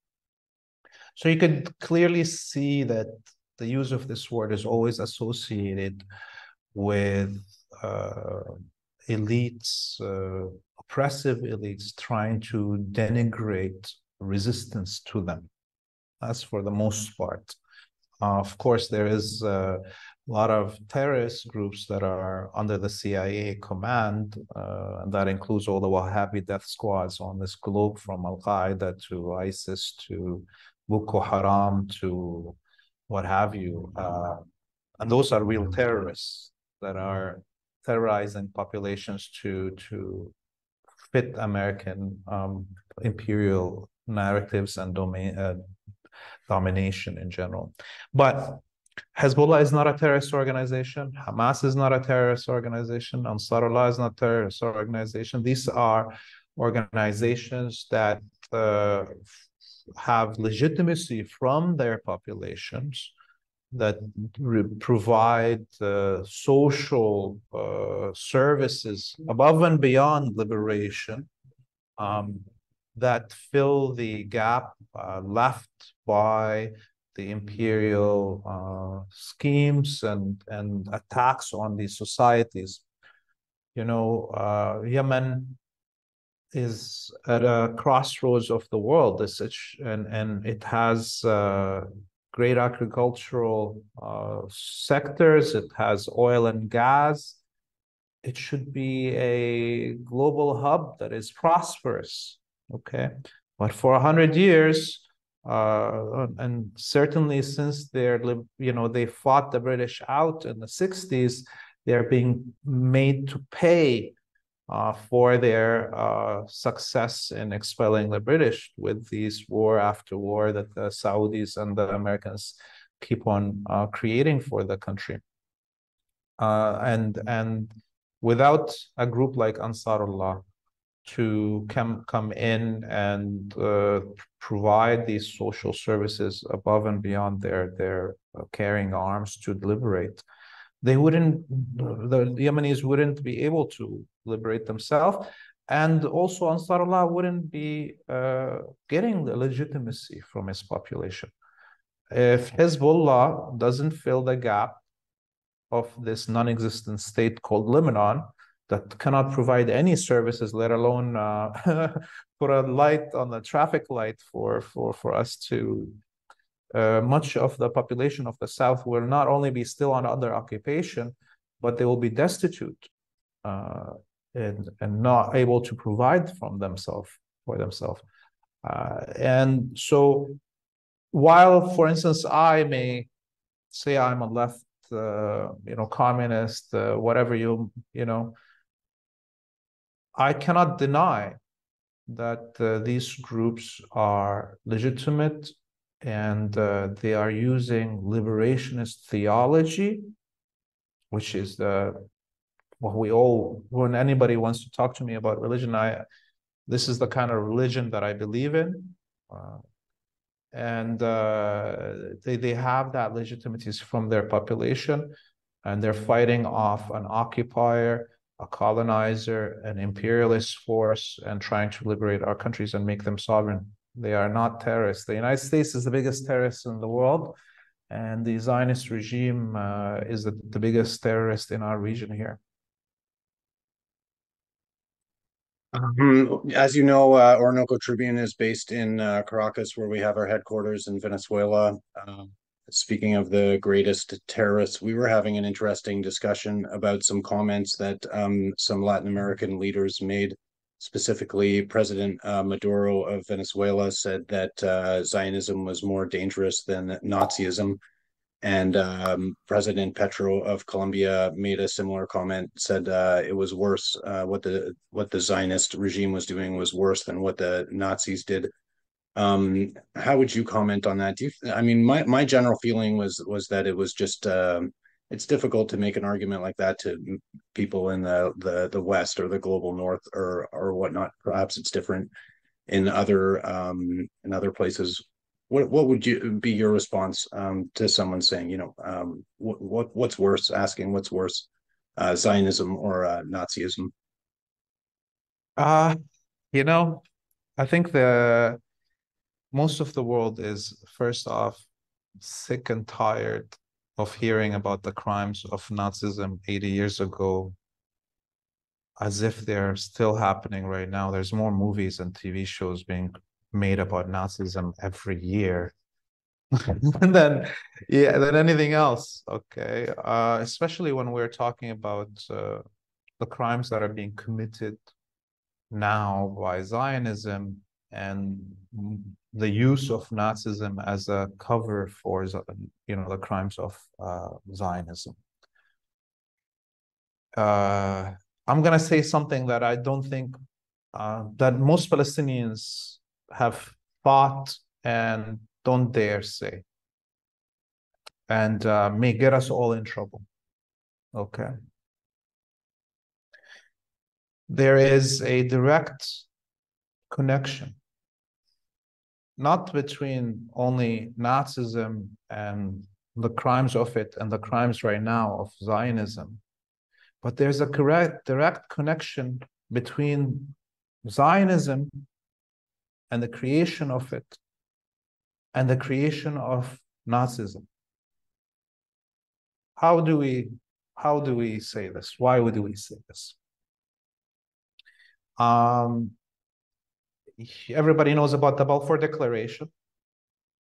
So you could clearly see that the use of this word is always associated with uh, elites, uh, oppressive elites trying to denigrate resistance to them. That's for the most part. Uh, of course, there is uh, a lot of terrorist groups that are under the CIA command, uh, and that includes all the Wahhabi death squads on this globe, from Al Qaeda to ISIS to Boko Haram to what have you. Uh, and those are real terrorists that are terrorizing populations to to fit American um, imperial narratives and domain uh, domination in general. But Hezbollah is not a terrorist organization. Hamas is not a terrorist organization. Ansarullah is not a terrorist organization. These are organizations that uh, have legitimacy from their populations that provide uh, social uh, services above and beyond liberation um, that fill the gap uh, left by the imperial uh, schemes and, and attacks on these societies. You know, uh, Yemen is at a crossroads of the world, such, and, and it has uh, great agricultural uh, sectors, it has oil and gas. It should be a global hub that is prosperous. Okay. But for a hundred years, uh, and certainly since they're you know they fought the british out in the 60s they're being made to pay uh, for their uh, success in expelling the british with these war after war that the saudis and the americans keep on uh, creating for the country uh, and and without a group like ansarullah to come come in and uh, provide these social services above and beyond their their uh, carrying arms to liberate. They wouldn't the yemenis wouldn't be able to liberate themselves. And also ansarullah wouldn't be uh, getting the legitimacy from its population. If hezbollah doesn't fill the gap of this non-existent state called lebanon that cannot provide any services, let alone uh, put a light on the traffic light for for for us to. Uh, much of the population of the South will not only be still on under occupation, but they will be destitute uh, and and not able to provide from themselves for themselves. Uh, and so, while, for instance, I may say I'm a left, uh, you know, communist, uh, whatever you you know I cannot deny that uh, these groups are legitimate and uh, they are using liberationist theology, which is the what we all when anybody wants to talk to me about religion, I this is the kind of religion that I believe in. Uh, and uh, they, they have that legitimacy from their population and they're fighting off an occupier a colonizer, an imperialist force, and trying to liberate our countries and make them sovereign. They are not terrorists. The United States is the biggest terrorist in the world, and the Zionist regime uh, is the, the biggest terrorist in our region here. Um, as you know, uh, Orinoco Tribune is based in uh, Caracas, where we have our headquarters in Venezuela. Um, speaking of the greatest terrorists, we were having an interesting discussion about some comments that um, some Latin American leaders made. Specifically, President uh, Maduro of Venezuela said that uh, Zionism was more dangerous than Nazism. And um, President Petro of Colombia made a similar comment, said uh, it was worse. Uh, what the what the Zionist regime was doing was worse than what the Nazis did. Um, how would you comment on that? Do you? I mean, my my general feeling was was that it was just. Um, it's difficult to make an argument like that to people in the the the West or the global North or or whatnot. Perhaps it's different in other um, in other places what what would you be your response um, to someone saying, you know, um, what, what what's worse? Asking what's worse, uh, Zionism or uh, Nazism? Uh, you know, I think the most of the world is first off sick and tired of hearing about the crimes of Nazism 80 years ago as if they're still happening right now. There's more movies and TV shows being made about Nazism every year than yeah than anything else. Okay, uh, especially when we're talking about uh, the crimes that are being committed now by Zionism and the use of Nazism as a cover for you know the crimes of uh, Zionism. Uh, I'm gonna say something that I don't think uh, that most Palestinians have thought and don't dare say, and uh, may get us all in trouble. Okay. There is a direct connection, not between only Nazism and the crimes of it and the crimes right now of Zionism, but there's a correct direct connection between Zionism and the creation of it and the creation of Nazism. How do we how do we say this? Why would we say this? Um, everybody knows about the Balfour Declaration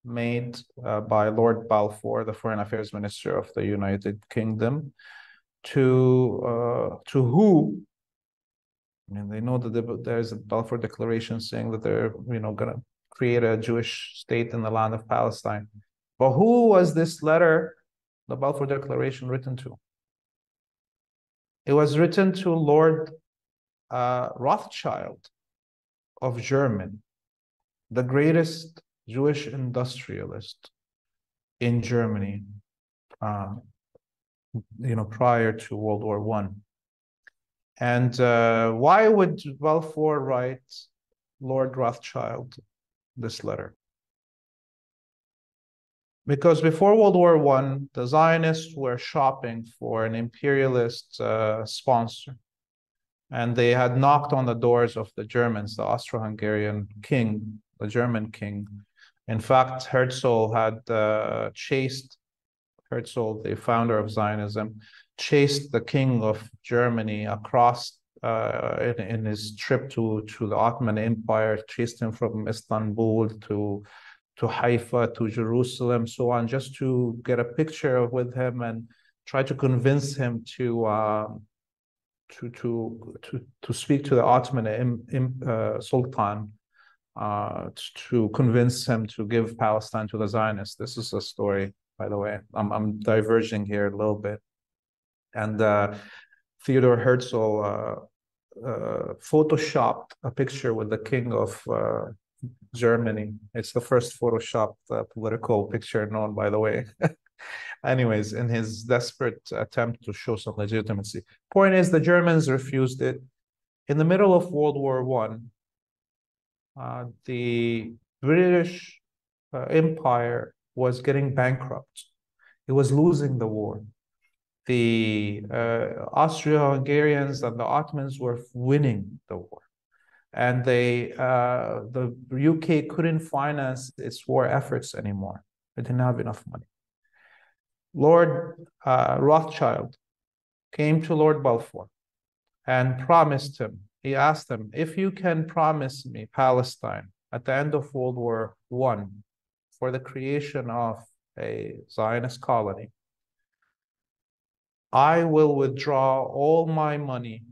made uh, by Lord Balfour, the Foreign Affairs Minister of the United Kingdom, to uh, to who I mean, they know that there's a Balfour Declaration saying that they're, you know, going to create a Jewish state in the land of Palestine. But who was this letter, the Balfour Declaration, written to? It was written to Lord uh, Rothschild of Germany, the greatest Jewish industrialist in Germany, uh, you know, prior to World War One. And uh, why would Balfour write Lord Rothschild this letter? Because before World War One, the Zionists were shopping for an imperialist uh, sponsor, and they had knocked on the doors of the Germans, the Austro-Hungarian king, the German king. In fact, Herzl had uh, chased Herzl, the founder of Zionism, chased the king of Germany across uh, in, in, his trip to, to the Ottoman Empire, chased him from Istanbul to to Haifa to Jerusalem, so on, just to get a picture with him and try to convince him to uh, to to to to speak to the Ottoman im, im, uh, Sultan uh, to convince him to give Palestine to the Zionists. This is a story, by the way. I'm I'm diverging here a little bit. And uh, Theodore Herzl uh, uh, photoshopped a picture with the king of uh, Germany. It's the first photoshopped political picture known, by the way. Anyways, in his desperate attempt to show some legitimacy. Point is, the Germans refused it. In the middle of World War One, uh, the British Empire was getting bankrupt. It was losing the war the uh, Austro-Hungarians and the Ottomans were winning the war, and they uh, the UK couldn't finance its war efforts anymore. It didn't have enough money. Lord uh, Rothschild came to Lord Balfour and promised him. He asked him, if you can promise me Palestine at the end of World War One for the creation of a Zionist colony, I will withdraw all my money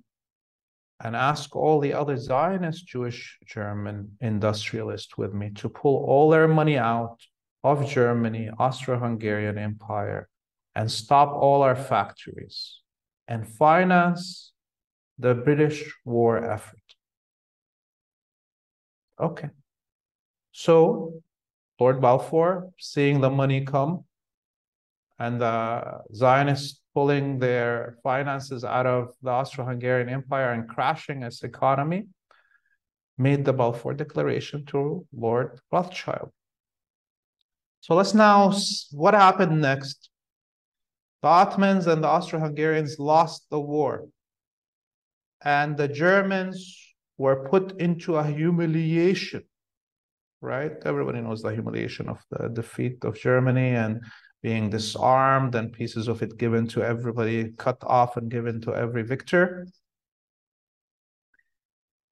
and ask all the other Zionist Jewish German industrialists with me to pull all their money out of Germany, Austro-Hungarian Empire, and stop all our factories and finance the British war effort. Okay. So Lord Balfour, seeing the money come and the Zionists pulling their finances out of the Austro-Hungarian Empire and crashing its economy, made the Balfour Declaration to Lord Rothschild. So let's now, what happened next? The Ottomans and the Austro-Hungarians lost the war. And the Germans were put into a humiliation, right? Everybody knows the humiliation of the defeat of Germany and being disarmed and pieces of it given to everybody, cut off and given to every victor.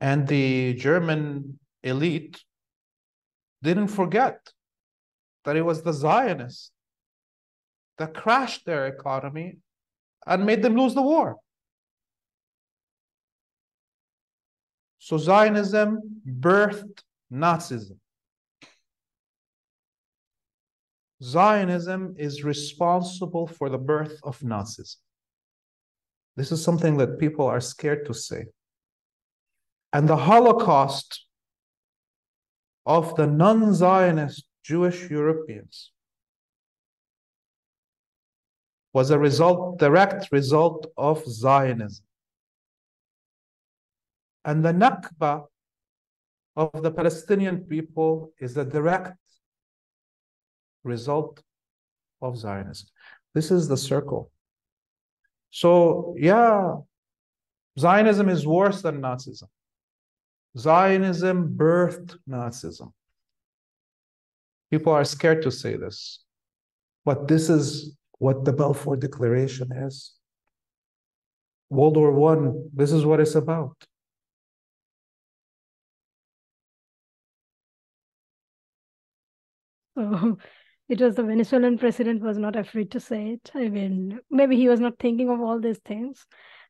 And the German elite didn't forget that it was the Zionists that crashed their economy and made them lose the war. So Zionism birthed Nazism. Zionism is responsible for the birth of Nazism. This is something that people are scared to say. And the Holocaust of the non Zionist Jewish Europeans was a result, direct result of Zionism. And the Nakba of the Palestinian people is a direct result of Zionism. This is the circle. So, yeah, Zionism is worse than Nazism. Zionism birthed Nazism. People are scared to say this, but this is what the Balfour Declaration is. World War One, this is what it's about. So it was the Venezuelan president was not afraid to say it. I mean, maybe he was not thinking of all these things,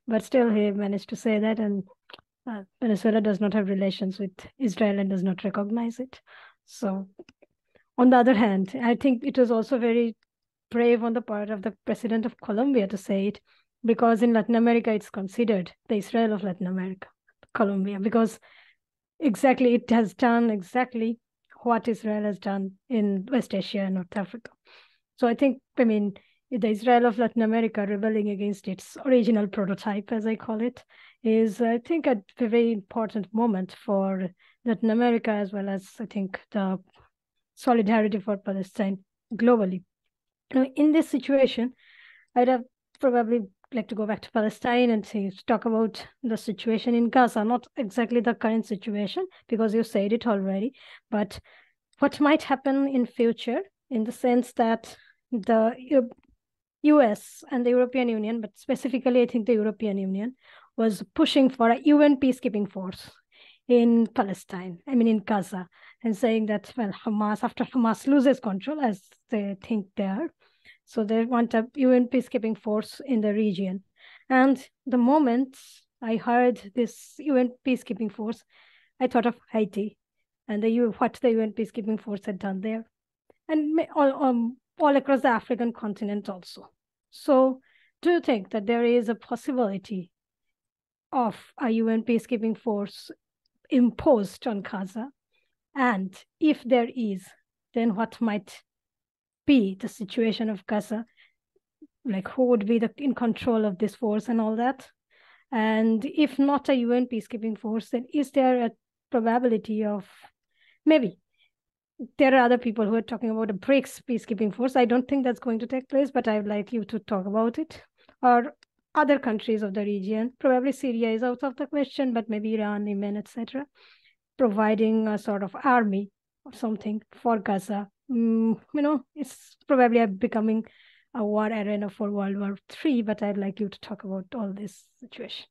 but still he managed to say that. And uh, Venezuela does not have relations with Israel and does not recognize it. So, on the other hand, I think it was also very brave on the part of the president of Colombia to say it, because in Latin America it's considered the Israel of Latin America, Colombia, because exactly it has done exactly what Israel has done in West Asia and North Africa. So I think, I mean, the Israel of Latin America rebelling against its original prototype, as I call it, is, I think, a very important moment for Latin America as well as, I think, the solidarity for Palestine globally. Now, in this situation, I'd have probably like to go back to Palestine and say, talk about the situation in Gaza, not exactly the current situation because you said it already, but what might happen in future in the sense that the US and the European Union, but specifically I think the European Union was pushing for a UN peacekeeping force in Palestine, I mean in Gaza, and saying that well Hamas after Hamas loses control as they think they are, so they want a UN peacekeeping force in the region. And the moment I heard this UN peacekeeping force, I thought of Haiti and the what the UN peacekeeping force had done there, and all, um, all across the African continent also. So, do you think that there is a possibility of a UN peacekeeping force imposed on Gaza? And if there is, then what might be the situation of Gaza, like who would be the, in control of this force and all that. And if not a UN peacekeeping force, then is there a probability of maybe there are other people who are talking about a BRICS peacekeeping force. I don't think that's going to take place, but I'd like you to talk about it. Or other countries of the region, probably Syria is out of the question, but maybe Iran, Yemen, etc., providing a sort of army or something for Gaza mm, you know, it's probably becoming a war arena for World War Three. But I'd like you to talk about all this situation.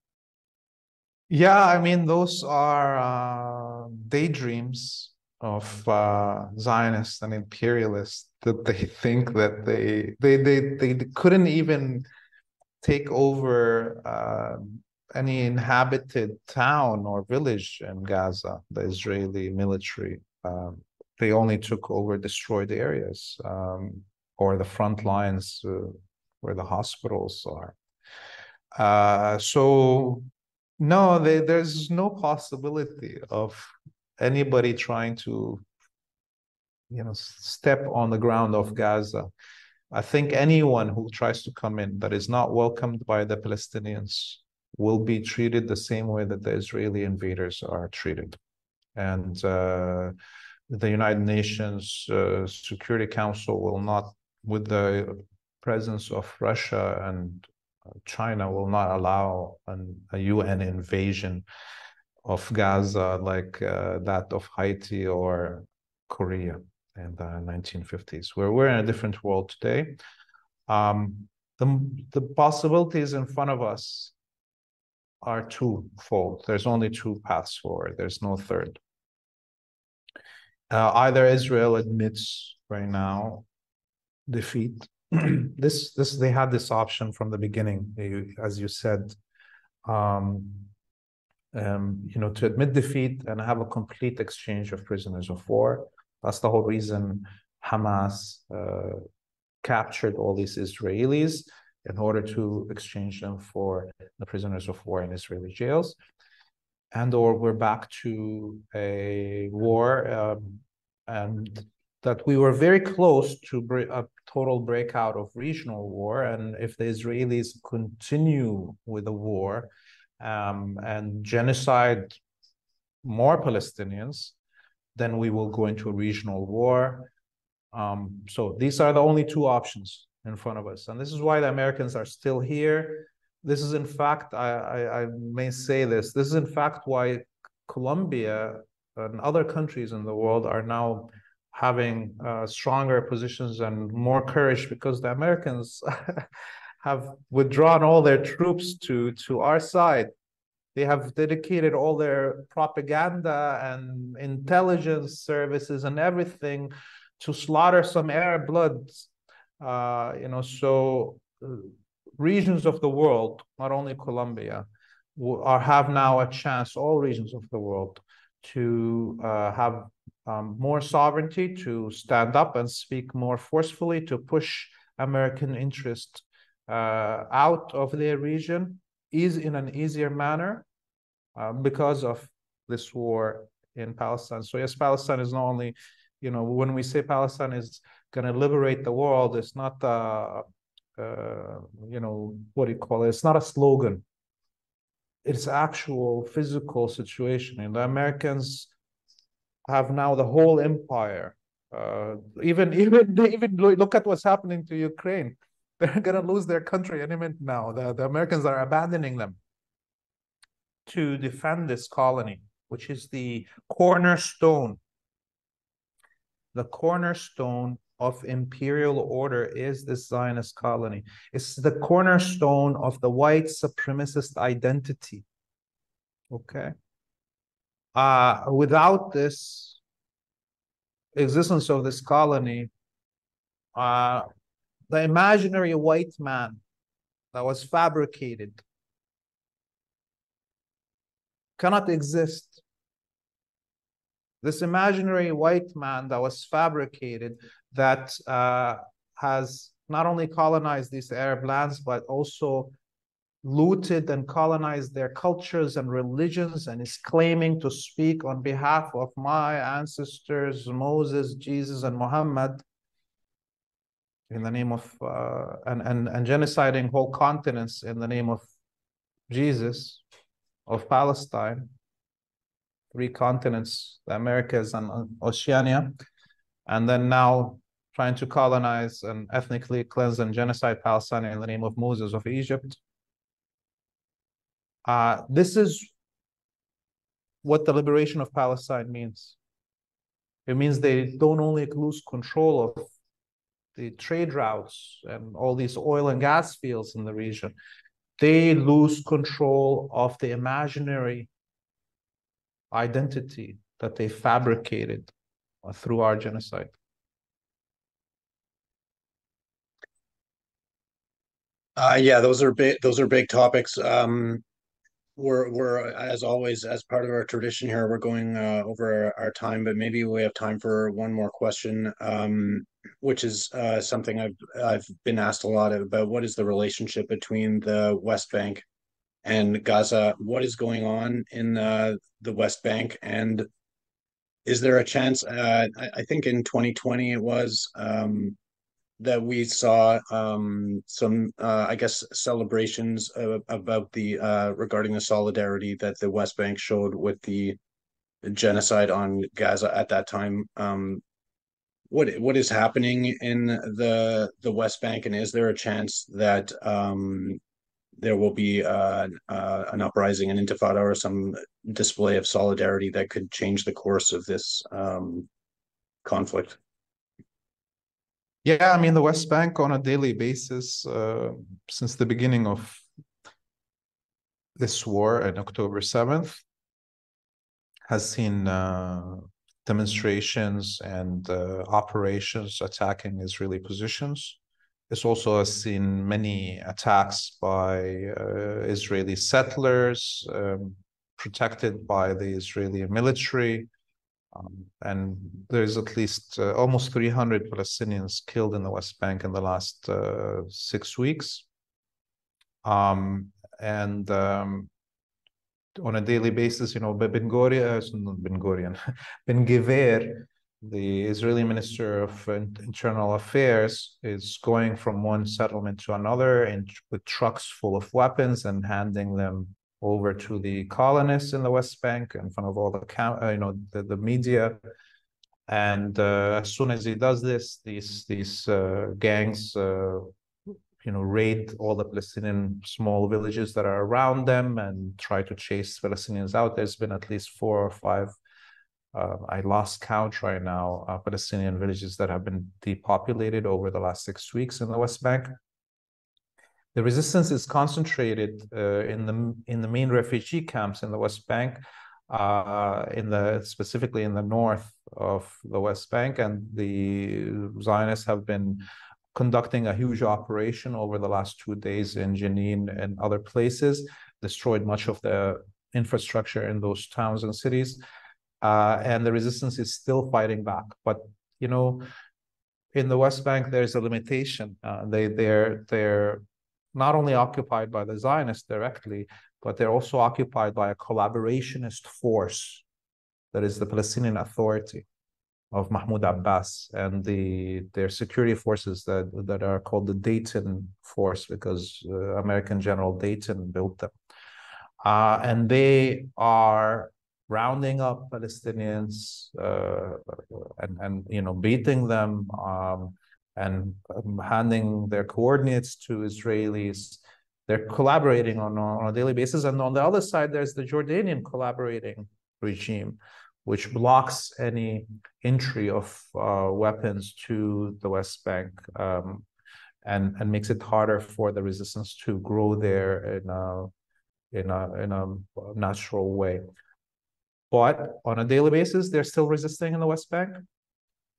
Yeah, I mean, those are uh, daydreams of uh, Zionists and imperialists that they think that they they they they couldn't even take over uh, any inhabited town or village in Gaza. The Israeli military um, they only took over destroyed areas um, or the front lines uh, where the hospitals are. Uh, so no, they, there's no possibility of anybody trying to, you know, step on the ground of Gaza. I think anyone who tries to come in that is not welcomed by the Palestinians will be treated the same way that the Israeli invaders are treated. And uh, the United Nations uh, Security Council will not, with the presence of Russia and China will not allow an, a UN invasion of Gaza like uh, that of Haiti or Korea in the 1950s. Where we're in a different world today. Um, the, the possibilities in front of us are twofold. There's only two paths forward. There's no third. Uh, either Israel admits right now defeat this this they had this option from the beginning, they, as you said, um, um, you know, to admit defeat and have a complete exchange of prisoners of war. That's the whole reason Hamas uh, captured all these Israelis in order to exchange them for the prisoners of war in Israeli jails. And or we're back to a war um, and that we were very close to a total breakout of regional war. And if the Israelis continue with the war um, and genocide more Palestinians, then we will go into a regional war. Um, so these are the only two options in front of us. And this is why the Americans are still here. This is, in fact, I, I, I may say this, this is, in fact, why Colombia and other countries in the world are now having uh, stronger positions and more courage because the Americans have withdrawn all their troops to to our side. They have dedicated all their propaganda and intelligence services and everything to slaughter some Arab bloods. Uh, you know, so uh, regions of the world, not only Colombia, are have now a chance. All regions of the world to uh, have um, more sovereignty, to stand up and speak more forcefully, to push American interest uh, out of their region is in an easier manner uh, because of this war in Palestine. So yes, Palestine is not only, you know, when we say Palestine is going to liberate the world, it's not, uh, uh, you know, what do you call it? It's not a slogan. It's actual physical situation. And the Americans have now the whole empire. Uh, even even even look at what's happening to Ukraine. They're going to lose their country any minute now. The, the Americans are abandoning them to defend this colony, which is the cornerstone. The cornerstone of imperial order is this Zionist colony. It's the cornerstone of the white supremacist identity. Okay. Uh, without this existence of this colony, uh, the imaginary white man that was fabricated cannot exist. This imaginary white man that was fabricated that uh, has not only colonized these Arab lands, but also looted and colonized their cultures and religions and is claiming to speak on behalf of my ancestors, Moses, Jesus, and Muhammad in the name of, uh, and, and, and genociding whole continents in the name of Jesus, of Palestine, three continents, the Americas and Oceania, and then now trying to colonize and ethnically cleanse and genocide Palestine in the name of Moses of Egypt uh, this is what the liberation of Palestine means. It means they don't only lose control of the trade routes and all these oil and gas fields in the region. they lose control of the imaginary identity that they fabricated through our genocide. Uh, yeah, those are big. Those are big topics. Um, we're we're as always as part of our tradition here. We're going uh, over our, our time, but maybe we have time for one more question, um, which is uh, something I've I've been asked a lot about. What is the relationship between the West Bank and Gaza? What is going on in the the West Bank, and is there a chance? Uh, I, I think in 2020 it was. Um, that we saw um, some, uh, I guess, celebrations about the uh, regarding the solidarity that the West Bank showed with the genocide on Gaza at that time. Um, what what is happening in the the West Bank, and is there a chance that um, there will be uh, uh, an uprising, an intifada, or some display of solidarity that could change the course of this um, conflict? Yeah, I mean, the West Bank on a daily basis uh, since the beginning of this war on October 7th has seen uh, demonstrations and uh, operations attacking Israeli positions. This also has seen many attacks by uh, Israeli settlers um, protected by the Israeli military um, and there's at least uh, almost 300 Palestinians killed in the West Bank in the last uh, six weeks. Um, and um, on a daily basis, you know, Ben Gurion, uh, Ben Gurion, Ben Gvir, the Israeli Minister of Internal Affairs, is going from one settlement to another in, with trucks full of weapons and handing them over to the colonists in the West Bank in front of all the uh, you know the, the media. And uh, as soon as he does this, these these uh, gangs, uh, you know, raid all the Palestinian small villages that are around them and try to chase Palestinians out. There's been at least four or five. Uh, I lost count right now. Uh, Palestinian villages that have been depopulated over the last six weeks in the West Bank. The resistance is concentrated uh, in the in the main refugee camps in the West Bank, uh, in the specifically in the north of the West Bank, and the Zionists have been conducting a huge operation over the last two days in Jenin and other places, destroyed much of the infrastructure in those towns and cities, uh, and the resistance is still fighting back. But you know, in the West Bank, there's a limitation. Uh, they they're they're not only occupied by the Zionists directly, but they're also occupied by a collaborationist force that is the Palestinian Authority of Mahmoud Abbas and the their security forces that that are called the Dayton Force because uh, American General Dayton built them, uh, and they are rounding up Palestinians uh, and and you know beating them. Um, and um, handing their coordinates to Israelis. They're collaborating on, on a daily basis. And on the other side, there's the Jordanian collaborating regime, which blocks any entry of uh, weapons to the West Bank um, and, and makes it harder for the resistance to grow there in a, in a, in a natural way. But on a daily basis, they're still resisting in the West Bank.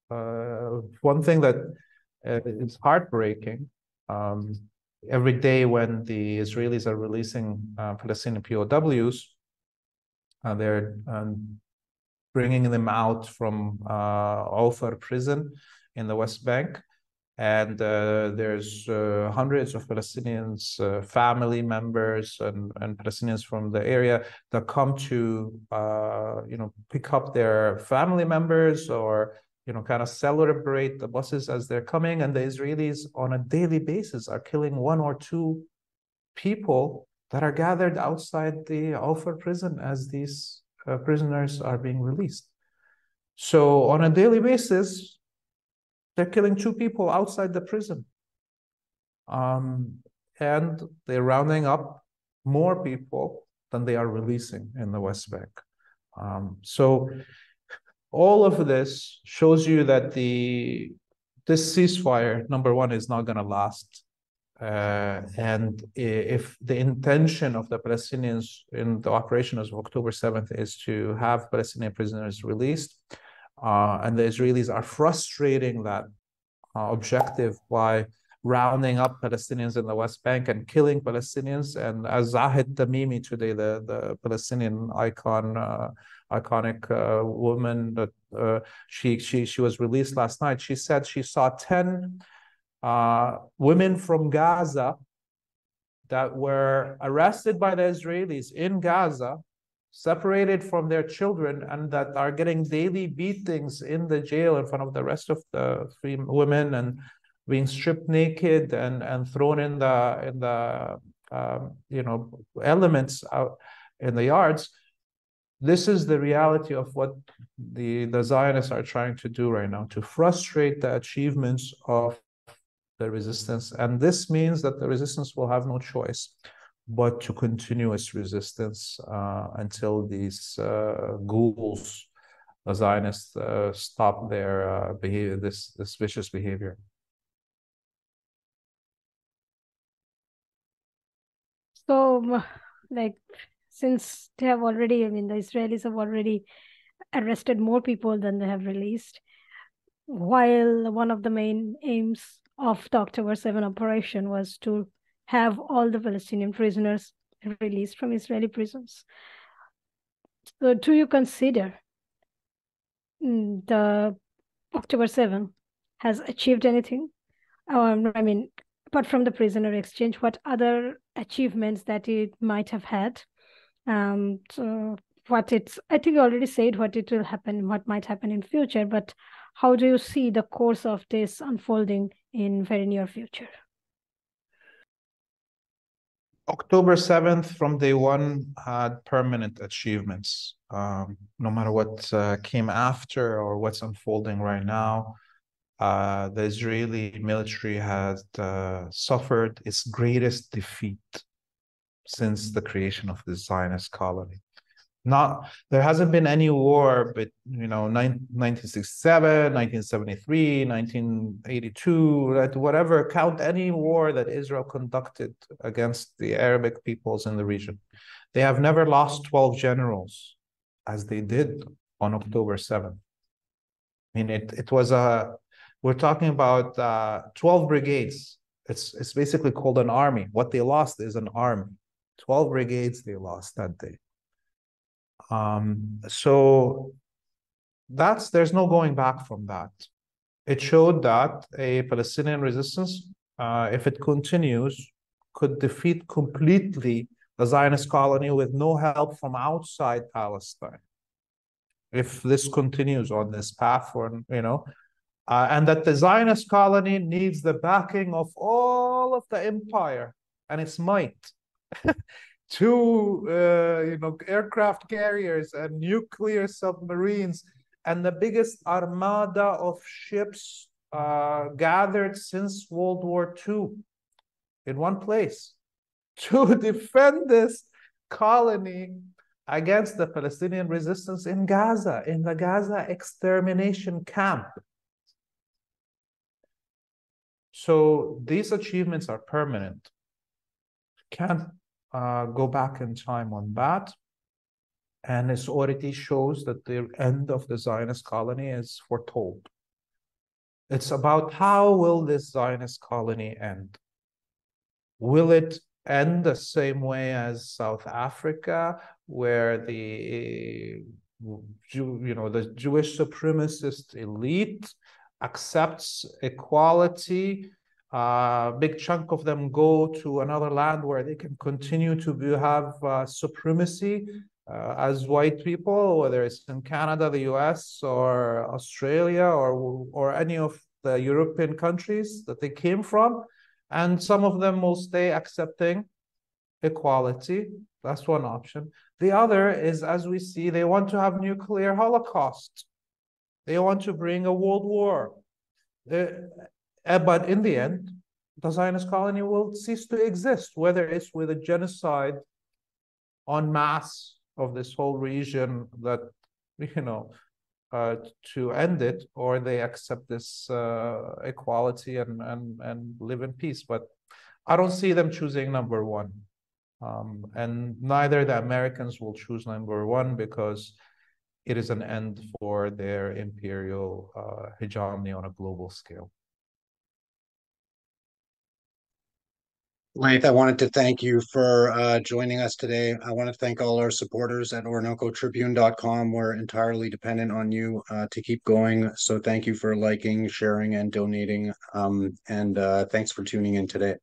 Uh, one thing that it's heartbreaking. Um, every day when the Israelis are releasing uh, Palestinian POWs, uh, they're um, bringing them out from uh, Ofer prison in the West Bank. And uh, there's uh, hundreds of Palestinians, uh, family members, and, and Palestinians from the area that come to, you know, pick up their family members or you know, kind of celebrate the buses as they're coming. And the Israelis on a daily basis are killing one or two people that are gathered outside the Ofer prison as these uh, prisoners are being released. So on a daily basis, they're killing two people outside the prison. Um, and they're rounding up more people than they are releasing in the West Bank. Um, so all of this shows you that the this ceasefire number one is not going to last Uh, and if the intention of the Palestinians in the operation as of October 7th is to have Palestinian prisoners released, uh, and the Israelis are frustrating that uh, objective by rounding up Palestinians in the West Bank and killing Palestinians. And as Ahed Tamimi today, the, the Palestinian icon, uh, iconic uh, woman that uh, she she she was released last night. She said she saw ten uh, women from Gaza that were arrested by the Israelis in Gaza, separated from their children, and that are getting daily beatings in the jail in front of the rest of the women and being stripped naked and and thrown in the in the um, you know elements out in the yards this is the reality of what the the zionists are trying to do right now to frustrate the achievements of the resistance. And this means that the resistance will have no choice but to continue its resistance uh, until these uh, ghouls the zionists uh, stop their uh, behavior this this vicious behavior. So, like, since they have already, I mean, the Israelis have already arrested more people than they have released, while one of the main aims of the October 7 operation was to have all the Palestinian prisoners released from Israeli prisons. So, do you consider mm, the October 7 has achieved anything? Um, I mean, apart from the prisoner exchange, what other achievements that it might have had? Um, so what it's, I think you already said what it will happen, what might happen in future, but how do you see the course of this unfolding in very near future? October 7th from day one had permanent achievements. Um, no matter what uh, came after or what's unfolding right now, uh, the Israeli military has uh, suffered its greatest defeat since the creation of the Zionist colony. Not there hasn't been any war, but you know, 1967, 1973, 1982, whatever. Count any war that Israel conducted against the Arabic peoples in the region. They have never lost 12 generals as they did on October 7th. I mean, it, it was a we're talking about uh, 12 brigades. It's, it's basically called an army. What they lost is an army. 12 brigades they lost that day. Um, so that's there's no going back from that. It showed that a Palestinian resistance, uh, if it continues, could defeat completely the Zionist colony with no help from outside Palestine. If this continues on this path, for you know, uh, and that the Zionist colony needs the backing of all of the empire and its might. Two, uh, you know, aircraft carriers and nuclear submarines, and the biggest armada of ships uh, gathered since World War II in one place to defend this colony against the Palestinian resistance in Gaza, in the Gaza extermination camp. So these achievements are permanent. Can't uh, go back in time on that. And this already shows that the end of the Zionist colony is foretold. It's about how will this Zionist colony end? Will it end the same way as South Africa, where the you know the Jewish supremacist elite accepts equality. A big chunk of them go to another land where they can continue to be, have uh, supremacy uh, as white people, whether it's in Canada, the US, or Australia, or or any of the European countries that they came from, and some of them will stay accepting equality. That's one option. The other is, as we see, they want to have nuclear holocaust. They want to bring a world war. But in the end, the Zionist colony will cease to exist, whether it's with a genocide en masse of this whole region that, you know, uh, to end it, or they accept this uh, equality and, and, and live in peace. But I don't see them choosing number one. Um, and neither the Americans will choose number one because it is an end for their imperial uh, hegemony on a global scale. Laith, I wanted to thank you for uh, joining us today. I want to thank all our supporters at OrinocoTribune.com. We're entirely dependent on you uh, to keep going. So thank you for liking, sharing, and donating. Um, and uh, thanks for tuning in today.